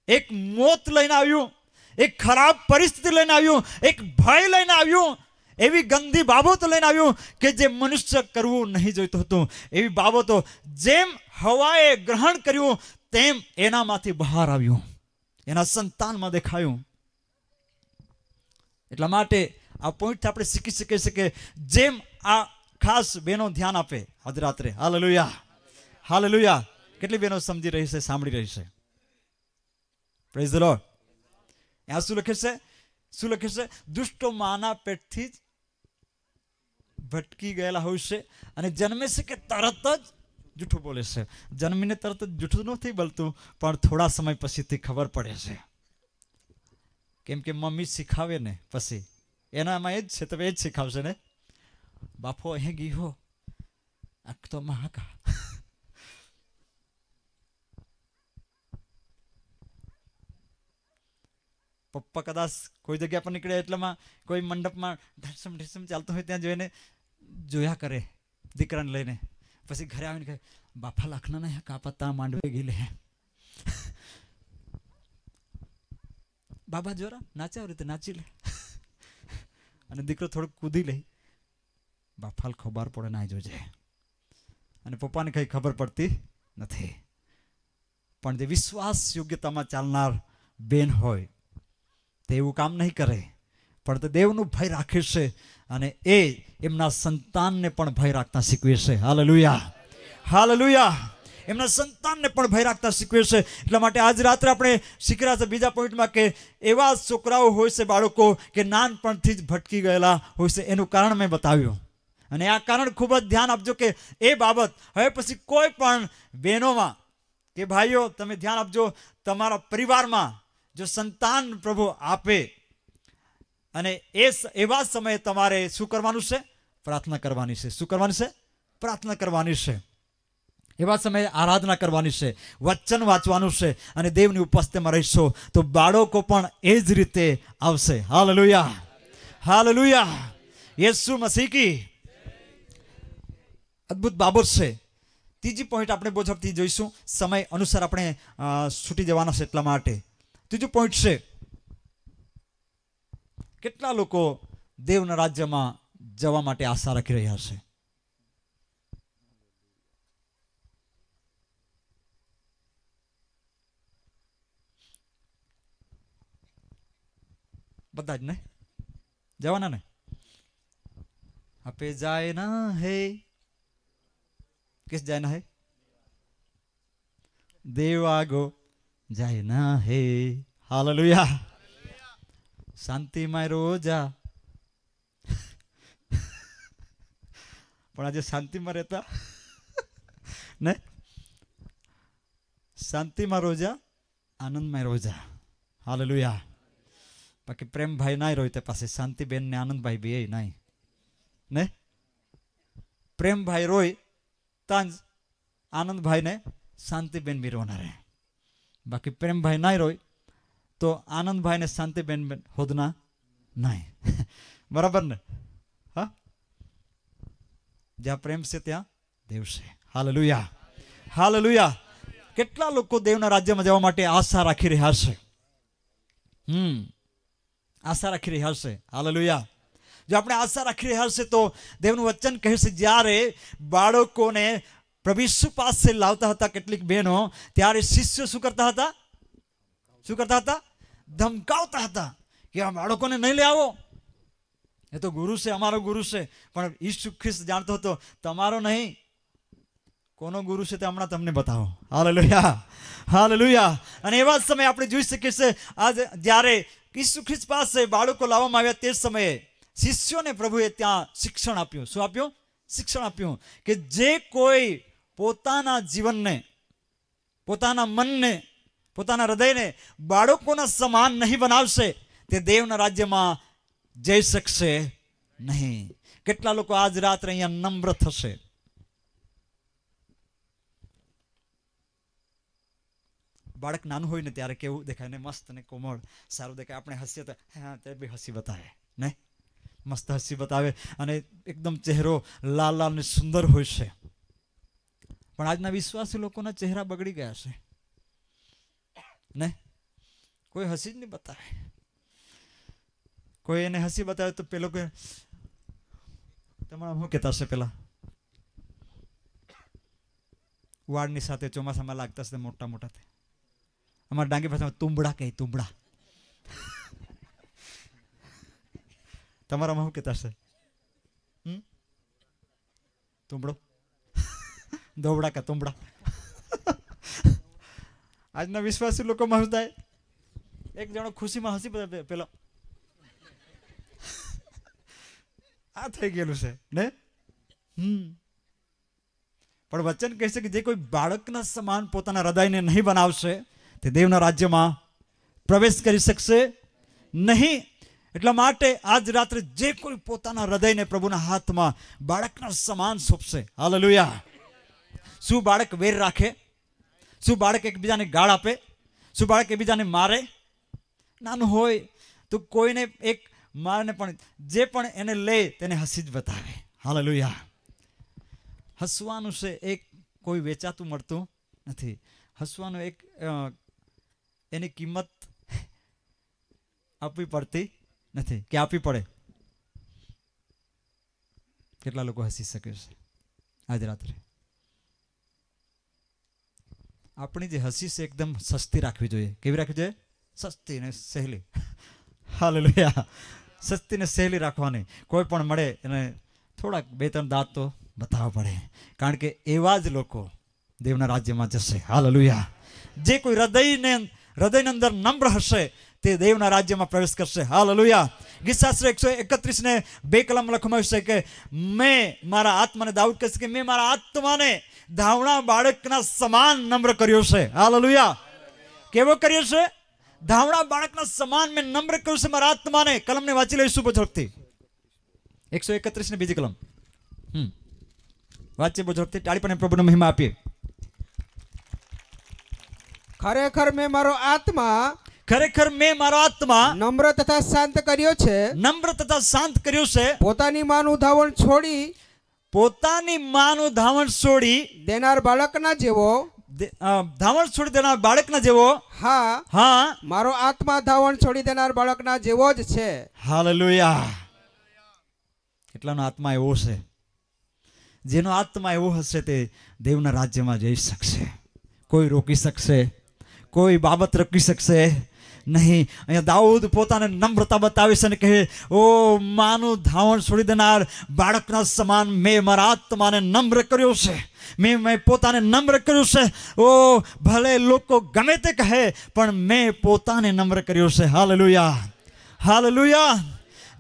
એક મોત લઈને આવ્યું. એક ખરાબ પરિસ્થિતિ લઈને આવ્યું, એક ભય લઈને આવ્યું, એવી ગંદી બાબતો લઈને આવ્યું કે જે મનુષ્ય કરવું નહીં જોઈતું હતું. એવી બાબતો જેમ હવાએ ગ્રહણ કર્યું, તેમ એનામાંથી બહાર આવ્યું. એના સંતાનમાં દેખાયું. એટલા માટે આ પોઈન્ટ આપણે શીખી શકીએ છીએ કે જેમ આ ખાસ બહેનો ધ્યાન આપે આજ રાત્રે હાલ લુયા હાલ લુયા કેટલી બહેનો સમજી રહી છે, સાંભળી રહી છે? પ્રેઝ ધ લોર્ડ ત્યાં શું લખે છે શું લખે છે દુષ્ટો માના પેટથી જ ભટકી ગયેલા હોય છે અને જન્મે છે કે તરત જ જૂઠું બોલે છે જન્મીને તરત જ જૂઠું નથી બોલતું પણ થોડા સમય પછીથી ખબર પડે છે કેમ કે મમ્મી શીખાવે ને પછી એનામાં એ જ છે તમે એ જ શીખાવશે ને બાપો અહીં ગયો આખ તો મહાકા પપ્પા કદાચ કોઈ જગ્યા પર નીકળે એટલામાં કોઈ મંડપમાં ઢસમ ઢસમ ચાલતો હોય ત્યાં જોઈને જોયા કરે, દીકરાને લઈને. પછી ઘરે આવીને કહે બાફા લાખના નહીં કાપા માંડવે ગઈ લે બાબા જોરા નાચે આવી રીતે નાચી લે. અને દીકરો થોડુંક કૂદી લે. બાફાલ ખબર પડે ના જોજે. અને પપ્પાને કંઈ ખબર પડતી નથી. પણ જે વિશ્વાસ યોગ્યતામાં ચાલનાર બેન હોય તે એવું કામ નહીં કરે. પણ તે દેવનું ભય રાખે છે અને એ એમના સંતાનને પણ ભય રાખતા શીખવે છે. હાલ લુયા હાલ લુયા એમના સંતાનને પણ ભય રાખતા શીખવે છે. એટલા માટે આજ રાત્રે આપણે શીખ્યા છે બીજા પોઈન્ટમાં કે એવા છોકરાઓ હોય છે બાળકો કે નાનપણથી જ ભટકી ગયેલા હોય છે. એનું કારણ મેં બતાવ્યું. અને આ કારણ ખૂબ જ ધ્યાન આપજો કે એ બાબત હવે પછી કોઈ પણ બહેનોમાં કે ભાઈઓ, તમે ધ્યાન આપજો, તમારા પરિવારમાં જો સંતાન પ્રભુ આપે અને એ એવા સમયે તમારે શું કરવાનું છે? પ્રાર્થના કરવાની છે. શું કરવાની છે? પ્રાર્થના કરવાની છે. એવા સમયે આરાધના કરવાની છે. વચન વાંચવાનું છે અને દેવની ઉપસ્થિતિમાં રહીશો તો બાળકો પણ એ જ રીતે આવશે. હાલ લુયા હાલ લુયા યેસુ મસીકી અદ્ભુત બાબત છે. ત્રીજી પોઈન્ટ આપણે બહુ ઝડપથી જોઈશું. સમય અનુસાર આપણે છૂટી જવાના છે એટલા માટે. ત્રીજું પોઈન્ટ છે. કેટલા લોકો દેવના રાજ્યમાં જવા માટે આશા રાખી રહ્યા છે? બધા જ ને? જવાના ને? આપે જાય ના હે. કિસ જાય ના હે? દેવ આગો જાય ના હે. હાલેલુયા. શાંતિમાં રોજા. પણ આજે શાંતિમાં રહેતા? ને? શાંતિમાં રોજા, આનંદમાં રોજા. હાલેલુયા. બાકી પ્રેમભાઈ ના રોય તે પાસે, શાંતિબેન ને આનંદભાઈ બી એ નહીં ને? પ્રેમભાઈ રોય, તાંજ આનંદભાઈ ને શાંતિબેન બી રોના રહે. બાકી પ્રેમભાઈ ના રોય, તો આનંદભાઈ ને શાંતિબેન બેન હોદના નહીં બરાબર ને? હા? જ્યાં પ્રેમ છે ત્યાં દેવ છે. હાલ લુયા કેટલા લોકો દેવના રાજ્યમાં જવા માટે આશા રાખી રહ્યા છે? હમ. આશા રાખી રહ્યા છે. હાલેલુયા. જો આપણે આશા રાખી રહ્યા છે તો દેવનું વચન કહે છે જ્યારે બાળકોને પ્રભુ ઈસુ પાસે લાવતા હતા કેટલીક બહેનો, ત્યારે શિષ્યો શું કરતા હતા? શું કરતા હતા? ધમકાવતા હતા કે આ બાળકોને નહીં લઈ આવો. એ તો ગુરુ છે, અમારો ગુરુ છે, પણ ઈસુ ખ્રિસ્ત જાણતો હતો, તમારો નહીં. કોનો ગુરુ છે તે હમણાં તમને બતાવો. હાલ લુયા હાલ લુયા અને એવા જ સમયે આપણે જોઈ શકીએ છીએ, આજ જ્યારે ઈસુ ખ્રિસ્ત પાસે બાળકો લાવવામાં આવ્યા તે સમયે શિષ્યોને પ્રભુએ ત્યાં શિક્ષણ આપ્યું. શું આપ્યું? શિક્ષણ આપ્યું કે જે કોઈ પોતાના જીવનને, પોતાના મનને, પોતાના હૃદયને બાળકોના સમાન નહીં બનાવશે, તે દેવના રાજ્યમાં જઈ શકશે નહીં. કેટલા લોકો આજ રાત્રે અહીંયા નમ્ર થશે? બાળક નાનું હોય ને ત્યારે કેવું દેખાય ને મસ્ત ને કોમળ, સારું દેખાય. આપણે હસીએ તો, હા, તે બી હસી બતાવે. ને? મસ્ત હસી બતાવે અને એકદમ ચહેરો લાલ લાલ ને સુંદર હોય છે. પણ આજના વિશ્વાસી લોકોના ચહેરા બગડી ગયા છે. ને? કોઈ હસી જ નહીં બતાવે. કોઈ એને હસી બતાવે તો પેલો કે, તમારા શું કહેતા હશે પેલા? વાળની સાથે ચોમાસામાં લાગતા હશે મોટા મોટા તે. અમારા ડાંગી ભાષામાં તુંબડા કહે, તુંબડા. તમારામાં શું કહેતા હશે? તુંબડો? દોબડા કે તુંબડા. આજના વિશ્વાસી લોકોમાં હસતા એક જણો ખુશીમાં હસી પેલો. આ થઈ ગયેલું છે, ને? હમ. પણ વચન કહે છે કે જે કોઈ બાળકના સમાન પોતાના હૃદયને નહીં બનાવશે, તે દેવના રાજ્યમાં પ્રવેશ કરી શકશે નહીં. એટલા માટે આજ રાત્રે જે કોઈ પોતાના હૃદયને પ્રભુના હાથમાં બાળકના સમાન સોંપશે. હાલેલુયા. શું બાળક વેર રાખે? શું બાળક એકબીજાને ગાળ આપે? શું બાળક એકબીજાને મારે? નાનું હોય તો કોઈને એક મારને પણ જે પણ એને લે તેને હસી જ બતાવે. હાલ લુયા હસવાનું છે એક કોઈ વેચાતું મળતું નથી. હસવાનું એક એની કિંમત આપવી પડતી નથી. કે આપવી પડે? કેટલા લોકો હસી શકે છે? આજ રાત્રે. આપણી જે હસી છે એકદમ સસ્તી રાખવી જોઈએ. કેવી રાખવી જોઈએ? સસ્તી ને સહેલી. હાલેલુયા. સસ્તી ને સહેલી રાખવાની. કોઈ પણ મળે એને થોડાક બે ત્રણ દાંત તો બતાવવા પડે. કારણ કે એવા જ લોકો દેવના રાજ્યમાં જશે. હાલેલુયા. જે કોઈ હૃદયને હૃદયની અંદર નમ્ર હશે, તે દેવના રાજ્યમાં પ્રવેશ કરશે. હાલ હાલેલુયા. ગીતશાસ્ત્ર એકસો એકત્રીસ ને બે કલમ લખવામાં આવ્યું કે, મેં મારા આત્માને દાઉદ કહે કે, મેં મારા આત્માને ધાવણા બાળકના સમાન નમ્ર કર્યો છે. હાલેલુયા. કેવો કર્યો છે? ધાવણા બાળકના સમાન મેં નમ્ર કર્યું છે મારા આત્માને. કલમને વાંચી લઈશું ઝડપથી એકસો એકત્રીસ ને બીજી કલમ. હમ. વાંચીએ બહુ ઝડપથી ટાળી પણ પ્રભુનો મહિમા આપીએ. ખરેખર મેં મારો આત્મા ખરેખર મેં મારો આત્મા નમ્ર તથા શાંત કર્યો છે. નમ્ર તથા શાંત કર્યું છે. પોતાની માનું ધાવણ છોડી પોતાની માનું ધાવણ છોડી દેનાર બાળકના જેવો ધાવણ છોડી દેનાર બાળકના જેવો હા હા. મારો આત્મા ધાવણ છોડી દેનાર બાળકના જેવો જ છે. હાલેલુયા. એટલાનો આત્મા એવો છે. જેનો આત્મા એવો હશે તે દેવના રાજ્યમાં જઈ શકશે. કોઈ રોકી શકશે કોઈ બાબત રોકી શકશે નહીં. અહીંયા દાઉદ પોતાને નમ્રતા બતાવે છે અને કહે, ઓ માનું ધાવણ છોડી દેનાર બાળકના સમાન મેં મારા આત્માને નમ્ર કર્યો છે. મેં મેં પોતાને નમ્ર કર્યું છે. ઓ ભલે લોકો ગમે તે કહે, પણ મેં પોતાને નમ્ર કર્યો છે. હાલ લુયા હાલ લુયા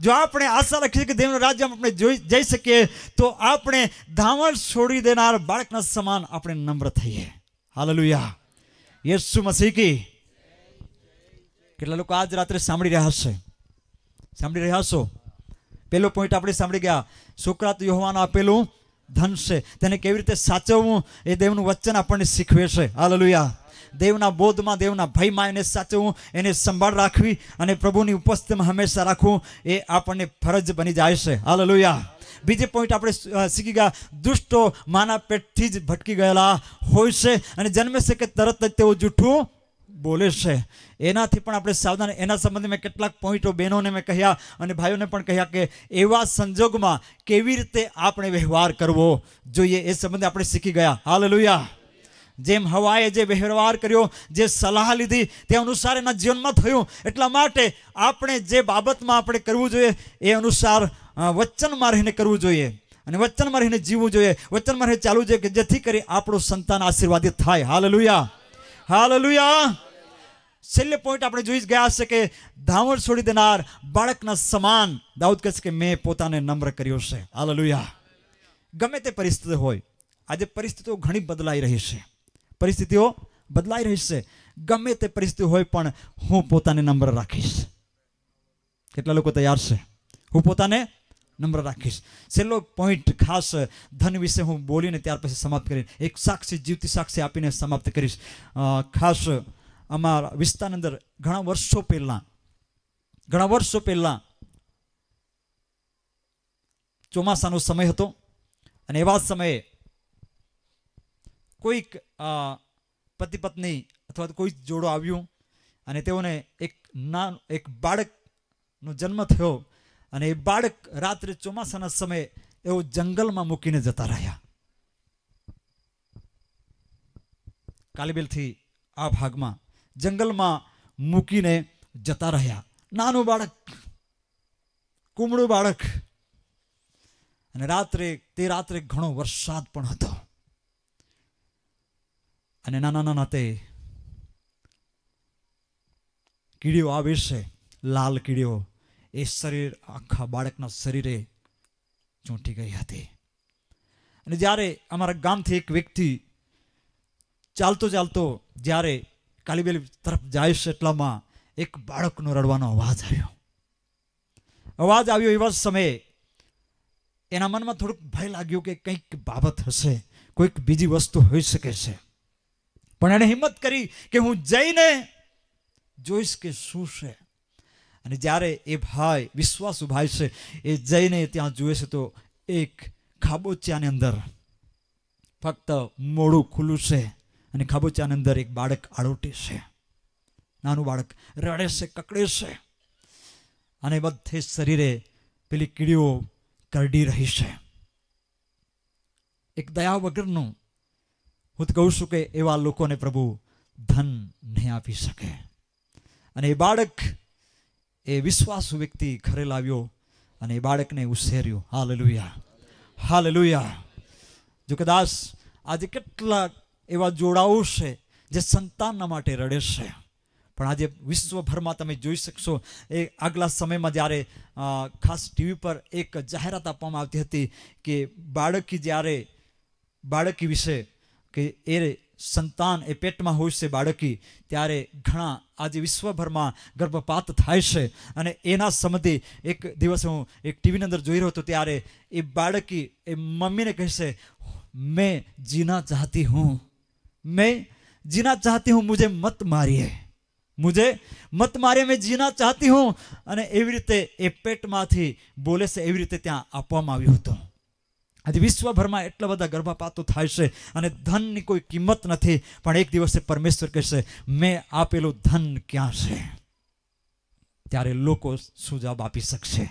જો આપણે આશા રાખીએ કે દેવના રાજ્યમાં આપણે જોઈ જઈ શકીએ, તો આપણે ધાવણ છોડી દેનાર બાળકના સમાન આપણે નમ્ર થઈએ. હાલેલુયા. યેસુ યસુ કી કેટલા લોકો આજ રાત્રે સાંભળી રહ્યા હશે? સાંભળી રહ્યા છો પેલો પોઈન્ટ આપણે સાંભળી ગયા. સુકરાત યોહવાનું આપેલું ધન છે. તેને કેવી રીતે સાચવવું? એ દેવનું વચન આપણને શીખવે છે. હાલેલુયા. દેવના બોધમાં, દેવના ભયમાં એને સાચવવું, એને સંભાળ રાખવી અને પ્રભુની ઉપસ્થિતિમાં હંમેશા રાખવું એ આપણને ફરજ બની જાય છે. હાલેલુયા. બીજે પોઈન્ટ આપણે શીખી ગયા. દુષ્ટો માના પેટથી જ ભટકી ગયેલા હોય છે અને જન્મે છે કે તરત જ તેઓ જૂઠું બોલે છે. એનાથી પણ આપણે સાવધાન, એના સંબંધે મેં કેટલાક પોઈન્ટો બહેનોને મેં કહ્યા અને ભાઈઓને પણ કહ્યા કે એવા સંજોગમાં કેવી રીતે આપણે વ્યવહાર કરવો જોઈએ એ સંબંધે આપણે શીખી ગયા. હાલ લુયા જેમ હવાએ જે વ્યવહાર કર્યો, જે સલાહ લીધી, તે અનુસાર એના જીવનમાં થયું. એટલા માટે આપણે જે બાબતમાં આપણે કરવું જોઈએ, એ અનુસાર વચનમાં રહીને કરવું જોઈએ અને વચનમાં રહીને જીવવું જોઈએ. વચનમાં રહીને ચાલવું જોઈએ કે જેથી કરી આપણું સંતાન આશીર્વાદિત થાય. હાલેલુયા. હાલેલુયા. છેલ્લે પોઈન્ટ આપણે જોઈ ગયા હશે કે ધાવણ છોડી દેનાર બાળકના સમાન. દાઉદ કહે છે કે મેં પોતાને નમ્ર કર્યો છે. હાલેલુયા. ગમે તે પરિસ્થિતિ હોય, આજે પરિસ્થિતિઓ ઘણી બદલાઈ રહી છે. પરિસ્થિતિઓ બદલાઈ રહી છે. ગમે તે પરિસ્થિતિ હોય પણ હું પોતાને નમ્ર રાખીશ. કેટલા લોકો તૈયાર છે? હું પોતાને નમ્ર રાખીશ. છેલ્લો પોઈન્ટ ખાસ ધન વિશે હું બોલીને ત્યાર પછી સમાપ્ત કરીને એક સાક્ષી, જીવતી સાક્ષી આપીને સમાપ્ત કરીશ. ખાસ અમારા વિસ્તારની અંદર ઘણા વર્ષો પહેલાં, ઘણા વર્ષો પહેલાં ચોમાસાનો સમય હતો અને એવા સમયે કોઈક પતિ પત્ની અથવા કોઈ જોડો આવ્યું અને તેઓને એક ના એક બાળકનો જન્મ થયો અને એ બાળક રાત્રે ચોમાસાના સમયે એવો જંગલમાં મૂકીને જતા રહ્યા. કાલીબેલથી આ ભાગમાં જંગલમાં મૂકીને જતા રહ્યા. નાનું બાળક, કુમળું બાળક. અને રાત્રે, તે રાત્રે ઘણો વરસાદ પણ હતો. અને નાના નાના તે કીડીઓ આવે છે, લાલ કીડીઓ, એ શરીર, આખા બાળકના શરીરે ચોંટી ગઈ હતી. અને જ્યારે અમારા ગામથી એક વ્યક્તિ ચાલતો ચાલતો જ્યારે કાલીબેલ તરફ જાય છે એટલામાં એક બાળકનો રડવાનો અવાજ આવ્યો. અવાજ આવ્યો એવા સમયે એના મનમાં થોડુંક ભય લાગ્યું કે કંઈક બાબત હશે, કોઈક બીજી વસ્તુ હોઈ શકે છે. પણ એણે હિંમત કરી કે હું જઈને જોઈશ કે શું છે. અને જ્યારે એ ભાઈ વિશ્વાસુ ભાઈ છે, એ જઈને ત્યાં જુએ છે તો એક ખાબોચિયાની અંદર ફક્ત મોડું ખુલ્લું છે. અને ખાબોચાની અંદર એક બાળક આળોટે છે. નાનું બાળક રડે છે, કકડે છે. અને બધે શરીરે પેલી કીડીઓ કરડી રહી છે. એક દયા વગરનું હું કહું છું કે એવા લોકોને પ્રભુ ધન નહીં આપી શકે. અને એ બાળક એ વિશ્વાસુ વ્યક્તિ ઘરે લાવ્યો અને એ બાળકને ઉછેર્યું. હાલેલુયા. હાલેલુયા. જો કદાચ આજે કેટલાક એવા જોડાઓ છે જે સંતાનના માટે રડે છે. પણ આજે વિશ્વભરમાં તમે જોઈ શકશો, એ આગલા સમયમાં જ્યારે ખાસ ટીવી પર એક જાહેરાત આપવામાં આવતી હતી કે બાળકી જ્યારે, બાળકી વિશે કે એ સંતાન એ પેટમાં હોય છે બાળકી, ત્યારે ઘણા આજે વિશ્વભરમાં ગર્ભપાત થાય છે. અને એના સંબંધી એક દિવસ હું એક ટીવીની અંદર જોઈ રહ્યો હતો ત્યારે એ બાળકી એ મમ્મીને કહેશે, મેં જીના ચાહતી હું. मैं जीना चाहती हूँ मुझे मत मारिए मुझे મત મારે મેં જીના ચાહતી હું અને એવી રીતે એ પેટમાંથી બોલે છે એવી રીતે ત્યાં આપવામાં આવ્યું હતું આજે વિશ્વભરમાં એટલા બધા ગર્ભપાતો થાય છે અને ધનની કોઈ કિંમત નથી પણ એક દિવસે પરમેશ્વર કહેશે મેં આપેલું ધન ક્યાં છે ત્યારે લોકો શું જવાબ આપી શકશે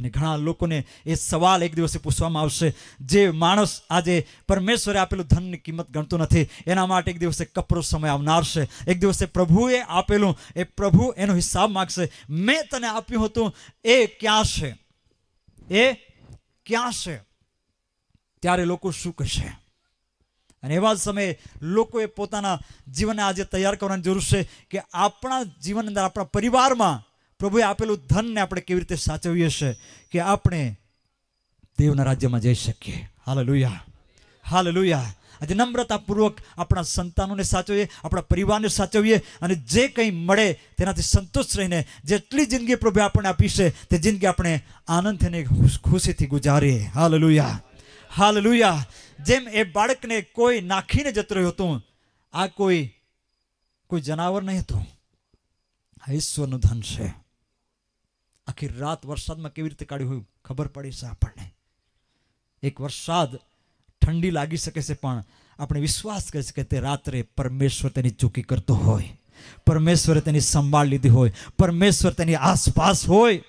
અને ઘણા લોકોને એ સવાલ એક દિવસે પૂછવામાં આવશે, જે માણસ આજે પરમેશ્વરે આપેલું ધનની કિંમત ગણતો નથી, એના માટે એક દિવસે કપરો સમય આવનાર છે. એક દિવસે પ્રભુએ આપેલું, એ પ્રભુ એનો હિસાબ માગશે, મેં તને આપ્યું હતું, એ ક્યાં છે? એ ક્યાં છે? ત્યારે લોકો શું કહેશે? અને એવા જ સમયે લોકોએ પોતાના જીવનને આજે તૈયાર કરવાની જરૂર છે કે આપણા જીવન અંદર, આપણા પરિવારમાં પ્રભુએ આપેલું ધનને આપણે કેવી રીતે સાચવીએ છીએ કે આપણે દેવના રાજ્યમાં જઈ શકીએ. હાલ લુયા હાલ લુયા આજે નમ્રતાપૂર્વક આપણા સંતાનોને સાચવીએ, આપણા પરિવારને સાચવીએ અને જે કંઈ મળે તેનાથી સંતોષ રહીને જેટલી જિંદગી પ્રભુએ આપણને આપી છે તે જિંદગી આપણે આનંદથી ખુશીથી ગુજારીએ. હાલ લુયા હાલ લુયા જેમ એ બાળકને કોઈ નાખીને જતું રહ્યું હતું, આ કોઈ કોઈ જનાવર નહીં હતું. આ ઈશ્વરનું ધન છે. આખી રાત વરસાદમાં કેવી રીતે કાઢ્યું હોય ખબર પડી છે આપણને. એક વરસાદ ઠંડી લાગી શકે છે, પણ આપણે વિશ્વાસ કરી શકીએ કે તે રાત્રે પરમેશ્વર તેની ચૂકી કરતો હોય, પરમેશ્વરે તેની સંભાળ લીધી હોય, પરમેશ્વર તેની આસપાસ હોય,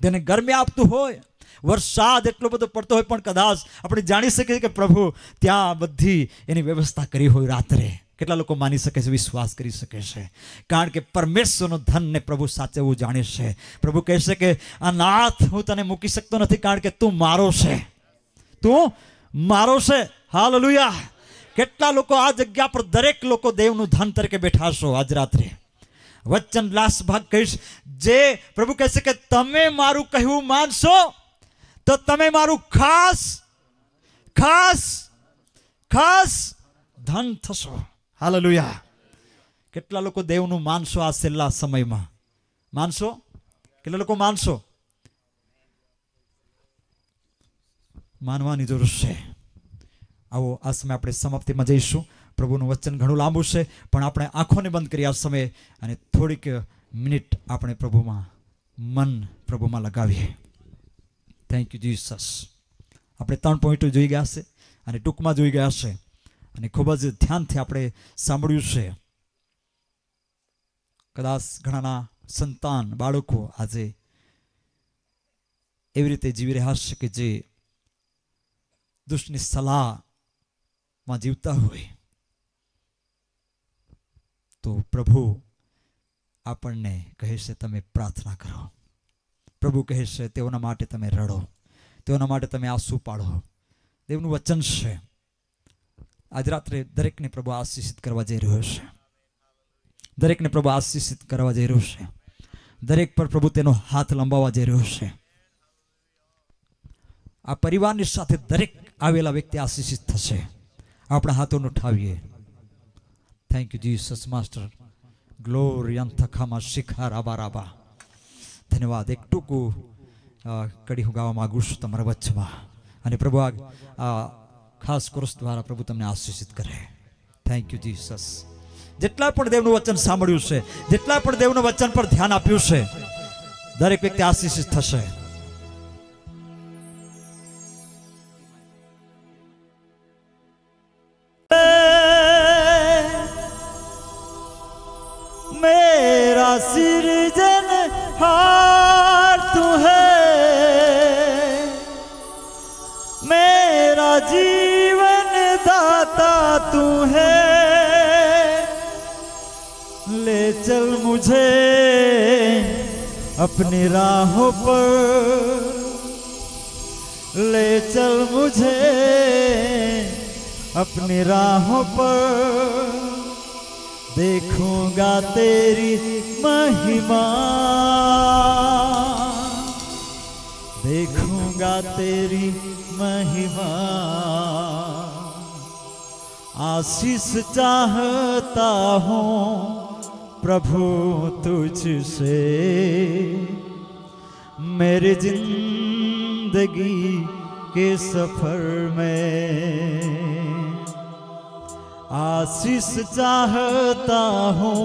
તેને ગરમી આપતું હોય. વરસાદ એટલો બધો પડતો હોય પણ કદાચ આપણે જાણી શકીએ કે પ્રભુ ત્યાં બધી એની વ્યવસ્થા કરી હોય રાત્રે. કેટલા લોકો માની શકે છે, વિશ્વાસ કરી શકે છે? કારણ કે પરમેશ્વરનો ધનને પ્રભુ સાચવવું જાણે છે. પ્રભુ કહેશે કે, આ નાથ હું તને મૂકી શકતો નથી કારણ કે તું મારો છે. તું મારો છે. હાલ કેટલા લોકો આ જગ્યા પર દરેક લોકો દેવનું ધન તરીકે બેઠા છો આજ રાત્રે? વચન લાસ્ટ ભાગ કહીશ. જે પ્રભુ કહેશે કે, તમે મારું કહેવું માનશો, તો તમે મારું ખાસ ખાસ ખાસ ધન થશો. હાલેલુયા કેટલા લોકો દેવનું માનશો આ છેલ્લા સમયમાં? માનશો કેટલા લોકો માનશો માનવાની જરૂર છે. આવો, આ સમય આપણે સમાપ્તિમાં જઈશું. પ્રભુનું વચન ઘણું લાંબુ છે, પણ આપણે આંખોને બંધ કરી આ સમયે અને થોડીક મિનિટ આપણે પ્રભુમાં મન પ્રભુમાં લગાવીએ. થેન્ક યુ જીસસ આપણે ત્રણ પોઈન્ટો જોઈ ગયા છે અને ટૂંકમાં જોઈ ગયા છે અને ખૂબ જ ધ્યાનથી આપણે સાંભળ્યું છે. કદાચ ઘણાના સંતાન, બાળકો આજે એવી રીતે જીવી રહ્યા છે કે જે દુષ્ટની સલાહમાં જીવતા હોય. તો પ્રભુ આપણને કહે છે, તમે પ્રાર્થના કરો. પ્રભુ કહે છે, તેઓના માટે તમે રડો. તેઓના માટે તમે આંસુ પાડો. દેવનું વચન છે. આજ રાત્રે દરેકને પ્રભુ આશીષિત કરવા જઈ રહ્યો છે. દરેકને પ્રભુ આશીષિત કરવા જઈ રહ્યો છે. દરેક પર પ્રભુ તેનો હાથ લંબાવવા જઈ રહ્યો છે. આ પરિવારની સાથે દરેક આવેલા વ્યક્તિ આશીષિત થશે. આપણા હાથોને ઉઠાવીએ. Thank you Jesus master glory અંથખામાં શિખર આબા રાબા ધન્યવાદ. એક ટૂંકું કડી હું ગાવા માગું છું તમારા વચ્ચેમાં અને પ્રભુ આ આ ખાસ કોર્સ દ્વારા પ્રભુ તમને આશીષિત કરે. થેન્ક યુ જીસસ જેટલા પણ દેવનું વચન સાંભળ્યું છે, જેટલા પણ દેવનું વચન પર ધ્યાન આપ્યું છે, દરેક વ્યક્તિ આશીષિત થશે. चल मुझे अपनी राहों पर ले चल मुझे अपनी राहों पर। देखूँगा तेरी महिमा। देखूँगा तेरी महिमा। आशीष चाहता हूँ प्रभु तुझसे, मेरी ज़िंदगी के सफ़र में आशीष चाहता हूँ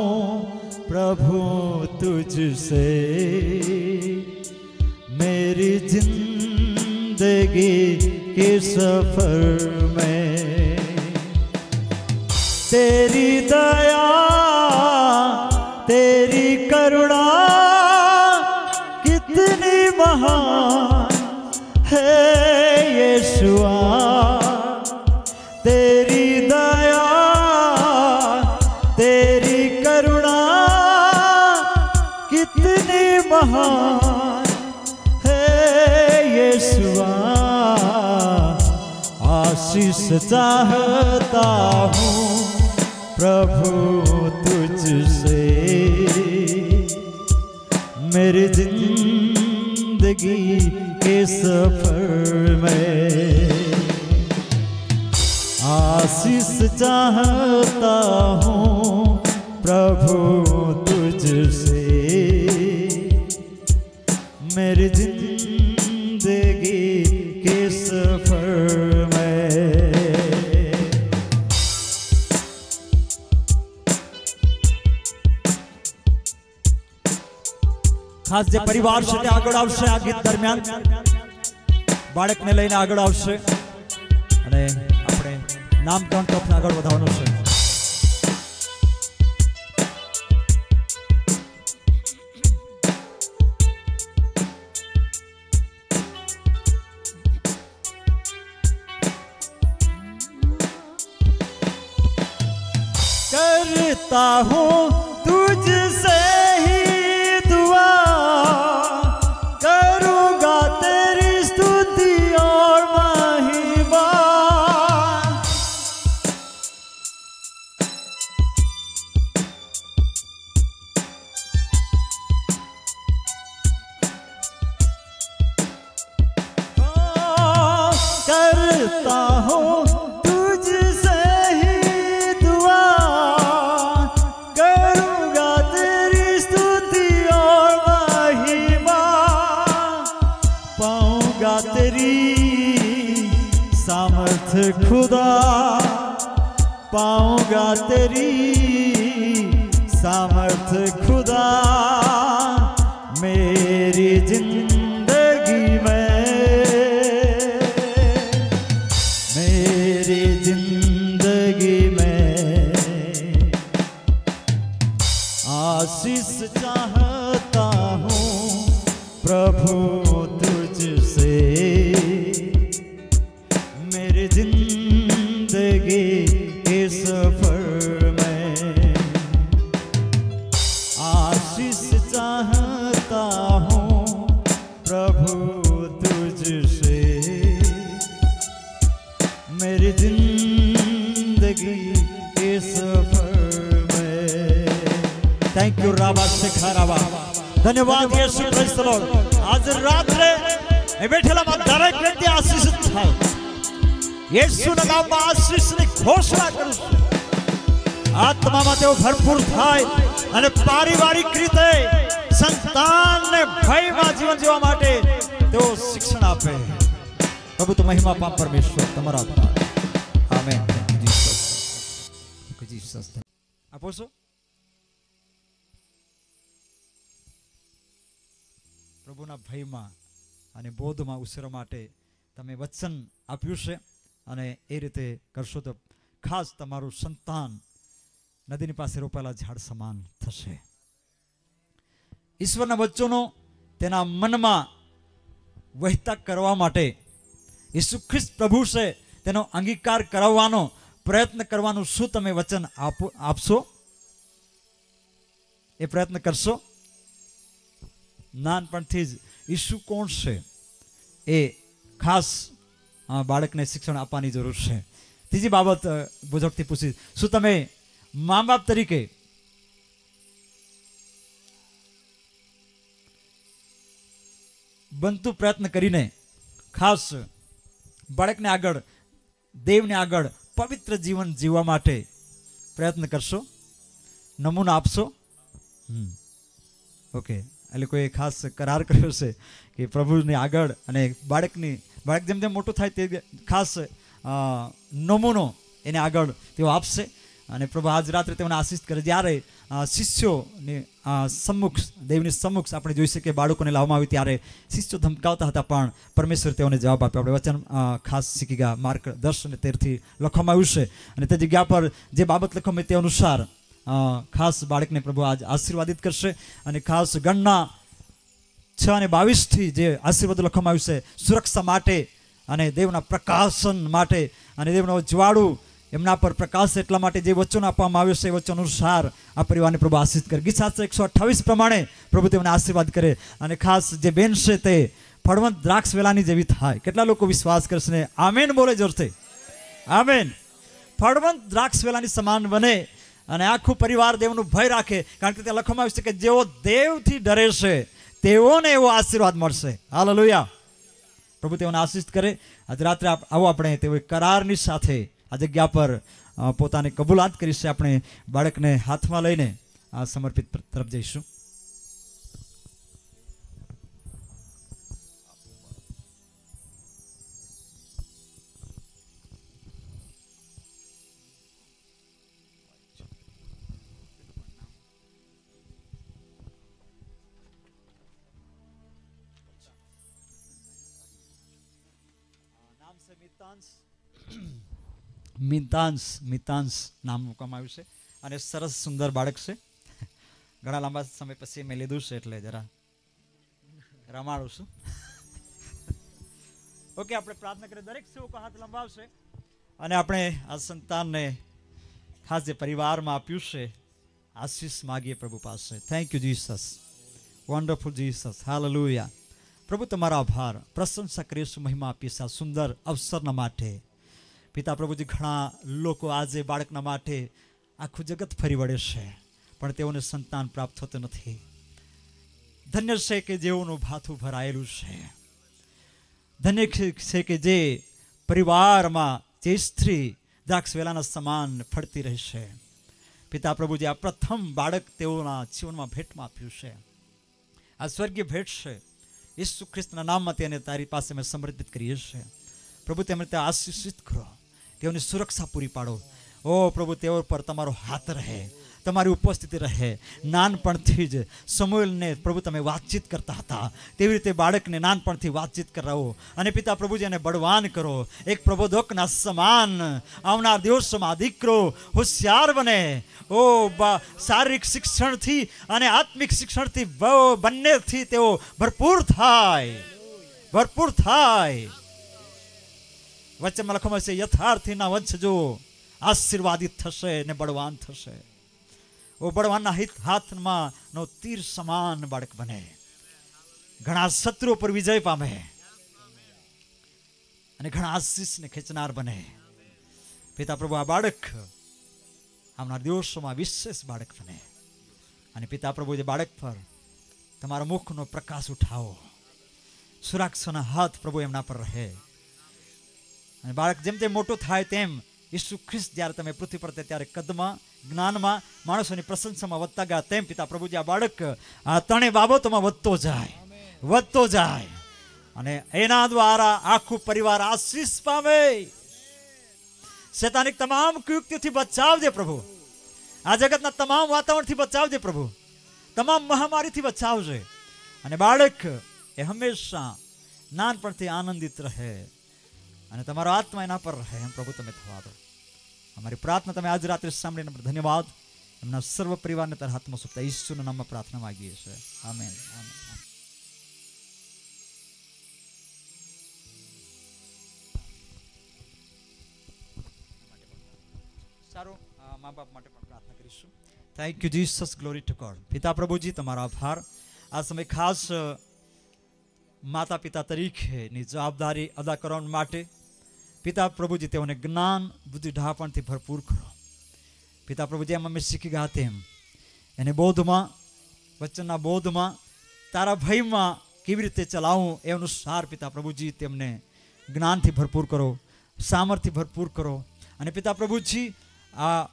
प्रभु तुझसे, मेरी ज़िंदगी के सफ़र में। तेरी दया तेरी करुणा कितनी महान है यीशुआ तेरी दया, तेरी करुणा कितनी महान है यीशुआ आशीष चाहता हूँ प्रभु मेरी जिंदगी के सफर में आशीष चाहता हूँ प्रभु तुझसे मेरी जिंदगी ખાસ જે પરિવાર છે તે આગળ આવશે આ ગીત દરમિયાન બાળકને લઈને આગળ આવશે અને આપણે નામ ત્રણ ટોપને આગળ વધવાનું છે करता हूँ आशीष પરમેશ્વર તમારા આપો પ્રભુના ભયમાં અને બોધમાં ઉછેરવા માટે તમે વચન આપ્યું છે અને એ રીતે કરશો તો ખાસ તમારું સંતાન નદીની પાસે રોપાયેલા ઝાડ સમાન થશે. ઈશ્વરના વચનો તેના મનમાં વહેતા કરવા માટે ઈસુ ખ્રિસ્ત પ્રભુ છે તેનો અંગીકાર કરાવવાનો પ્રયત્ન કરવાનું શું તમે વચન આપો આપશો એ પ્રયત્ન કરશો નાનપણથી જ ઈસુ કોણ છે એ ખાસ બાળકને શિક્ષણ આપવાની જરૂર છે ત્રીજી બાબત અ, બુઝુર્ગથી પૂછી શું તમે મા બાપ તરીકે બનતું પ્રયત્ન કરીને ખાસ બાળકને આગળ, દેવને આગળ પવિત્ર જીવન જીવવા માટે પ્રયત્ન કરશો, નમૂના આપશો. ઓકે, એટલે કોઈ ખાસ કરાર કર્યો છે કે પ્રભુની આગળ અને બાળકની, બાળક જેમ જેમ મોટું થાય તે ખાસ નમૂનો એને આગળ તેઓ આપશે. અને પ્રભુ આજ રાત્રે તેઓને આશીષ કરે. જ્યારે શિષ્યોની સમક્ષ, દેવની સમ્મુખ આપણે જોઈ શકીએ, બાળકોને લાવવામાં આવી ત્યારે શિષ્યો ધમકાવતા હતા, પણ પરમેશ્વર તેઓને જવાબ આપ્યો. આપણે વચન ખાસ શીખી ગયા. માર્ક દસ અને તેરથી લખવામાં આવ્યું છે. અને તે જગ્યા પર જે બાબત લખવામાં તે અનુસાર ખાસ બાળકને પ્રભુ આજ આશીર્વાદિત કરશે. અને ખાસ ગણના છ અને બાવીસથી જે આશીર્વાદ લખવામાં આવ્યું છે, સુરક્ષા માટે અને દેવના પ્રકાશન માટે. અને દેવનો જ્વાળું એમના પર પ્રકાશ એટલા માટે જે વચન આપવામાં આવ્યું છે એ વચન અનુસાર આ પરિવારને પ્રભુ આશીષ કરે. ગીત શાસ્ત્ર એકસો અઠ્ઠાવીસ પ્રમાણે પ્રભુ તેમને આશીર્વાદ કરે અને ખાસ જે બેન છે તે ફળવંત દ્રાક્ષ વેલાની જેવી થાય. કેટલા લોકો વિશ્વાસ કરશે ને? આમેન બોલે જોરથી. આમેન. ફળવંત દ્રાક્ષ વેલાની સમાન બને અને આખું પરિવાર દેવનું ભય રાખે. કારણ કે ત્યાં લખવામાં આવ્યું છે કે જેઓ દેવથી ડરે છે, તેઓને એવો આશીર્વાદ મળશે. હાલેલુયા. પ્રભુ તેઓને આશીષ કરે. આજે રાત્રે આવો આપણે તેઓ કરારની સાથે આ જગ્યા પર પોતાની કબૂલાત કરી આપણે બાળકને હાથમાં લઈને આ સમર્પિત તરફ જઈશું. મિતાંશ મિતાંશ નામ મૂકવામાં આવ્યું છે. અને સરસ સુંદર બાળક છે. ઘણા લાંબા સમય પછી મેં લીધું છે એટલે જરા રમાડું છું. ઓકે, આપણે પ્રાર્થના કરીએ. દરેક સેવકો હાથ લંબાવશે. અને આપણે આ સંતાનને ખાસ જે પરિવારમાં આપ્યું છે, આશીષ માગીએ પ્રભુ પાસે. Thank you Jesus wonderful Jesus hallelujah પ્રભુ, તમારો આભાર. પ્રશંસા કરીશું મહિમા આપીશ આ સુંદર અવસરના માટે. પિતા પ્રભુજી ઘણા લોકો આજે બાળકના માટે આખું જગત ફરી વળે છે, પણ તેઓને સંતાન પ્રાપ્ત થતું નથી. ધન્ય છે કે જેઓનું ભાથું ભરાયેલું છે. ધન્ય છે કે જે પરિવારમાં જે સ્ત્રી વેલાના સમાન ફરતી રહેશે પિતા પ્રભુજી, આ પ્રથમ બાળક તેઓના જીવનમાં ભેટમાં આપ્યું છે. આ સ્વર્ગીય ભેટ છે. ઈસુ ખ્રિસ્તના નામમાં તેને તારી પાસે અમે સમર્પિત કરીએ છીએ. પ્રભુ તેમને તે આશીષિત કરો. તેઓની સુરક્ષા પૂરી પાડો. ઓ પ્રભુ, તેઓ પર તમારો હાથ રહે, તમારી ઉપસ્થિતિ રહે. નાનપણથી જ સમુએલને પ્રભુ તમે વાતચીત કરતા હતા. તેવી રીતે બાળકને નાનપણથી વાતચીત કરાવો અને પિતા પ્રભુજી એને બળવાન કરો. એક પ્રબોધકના સમાન આવનાર દિવસોમાં દીકરો હોશિયાર બને. ઓ શારીરિક શિક્ષણથી અને આત્મિક શિક્ષણથી બંનેથી તેઓ ભરપૂર થાય. ભરપૂર થાય. વચ્ચેમાં લખવામાં છે, યથાર્થીના વંશજો આશીર્વાદિત થશે ને બળવાન થશે. ઓ બળવાનના હિત હાથમાં નો તીર સમાન બાળક બને. ઘણા શત્રુઓ પર વિજય પામે. અને ઘણા આશીષને ખેંચનાર બને. પિતા પ્રભુ, આ બાળક આવનાર દિવસોમાં વિશેષ બાળક બને. અને પિતા પ્રભુ જે બાળક પર તમારા મુખનો પ્રકાશ ઉઠાવો. સુરાક્ષના હાથ પ્રભુ એમના પર રહે. અને બાળક જેમ તેમ મોટું થાય તેમ ઈસુ ખ્રિસ્ત જ્યારે તમે પૃથ્વી પર ત્યારે કદમાં, જ્ઞાનમાં, માણસોની પ્રશંસામાં વધતા ગયા તેમ પિતા પ્રભુજી આ બાળક આ ત્રણેય બાબતોમાં વધતો જાય વધતો જાય. અને એના દ્વારા આખું પરિવાર આશીષ પામે. શેતાનિક તમામ કુયુક્તિથી બચાવજે પ્રભુ. આ જગતના તમામ વાતાવરણથી બચાવજે પ્રભુ. તમામ મહામારીથી બચાવજે. અને બાળક એ હંમેશા નાનપણથી આનંદિત રહે. અને તમારો આત્મા એના પર રહે એમ પ્રભુ તમે થવા દો. અમારી પ્રાર્થના તમે આજ રાત્રે સાંભળીને ધન્યવાદ. એમના સર્વ પરિવારને તારા હાથમાં સોંપતા ઈશ્વરના નામમાં પ્રાર્થના માગીએ છીએ. આમેન. સારું મા બાપ માટે પણ પ્રાર્થના કરીશું. Thank you Jesus glory to God પિતા પ્રભુજી, તમારો આભાર. આ સમય ખાસ માતા પિતા તરીકેની જવાબદારી અદા કરવા માટે પિતા પ્રભુજી, તેઓને જ્ઞાન, બુદ્ધિ ઢાપણથી ભરપૂર કરો. પિતા પ્રભુજી, એમ અમે શીખી ગયા તેમ એને બોધમાં, વચનના બોધમાં, તારા ભયમાં કેવી રીતે ચલાવવું એ અનુસાર પિતા પ્રભુજી, તેમને જ્ઞાનથી ભરપૂર કરો સામર્થ્ય ભરપૂર કરો. અને પિતા પ્રભુજી, આ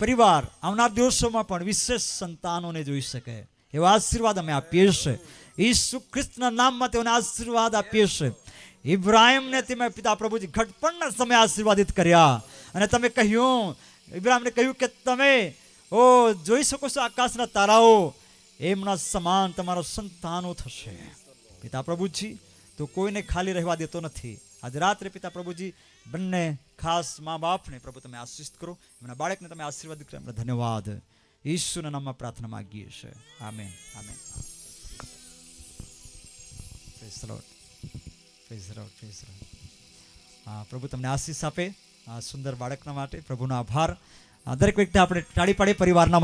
પરિવાર આવનાર દિવસોમાં પણ વિશેષ સંતાનોને જોઈ શકે. એવા આશીર્વાદ અમે આપીએ છીએ. ઈસુ ખ્રિસ્તના નામમાં તેઓને આશીર્વાદ આપીએ છીએ. ઇબ્રાહિમને તમે પિતા પ્રભુજી ઘટપણના સમય આશીર્વાદિત કર્યા. અને તમે કહ્યું, ઇબ્રાહિમને કહ્યું કે તમે, ઓ, જોઈ શકો છો આકાશના તારાઓ, એમના સમાન તમારો સંતાનો થશે. પિતા પ્રભુજી, તો કોઈને ખાલી રહેવા દેતો નથી. આજ રાત્રે પિતા પ્રભુજી, બંને ખાસ મા બાપને પ્રભુ તમે આશીષ કરો, એમના બાળકને તમે આશીર્વાદ કરો, એમને ધન્યવાદ. ઈશ્વરના નામમાં પ્રાર્થના માગીએ છીએ. Amen amen. પ્રભુ તમને આશીષ આપે. આ સુંદર બાળકના માટે પ્રભુનો આભાર. દરેક વ્યક્તિ આપણે ટાળી પાડી પરિવારના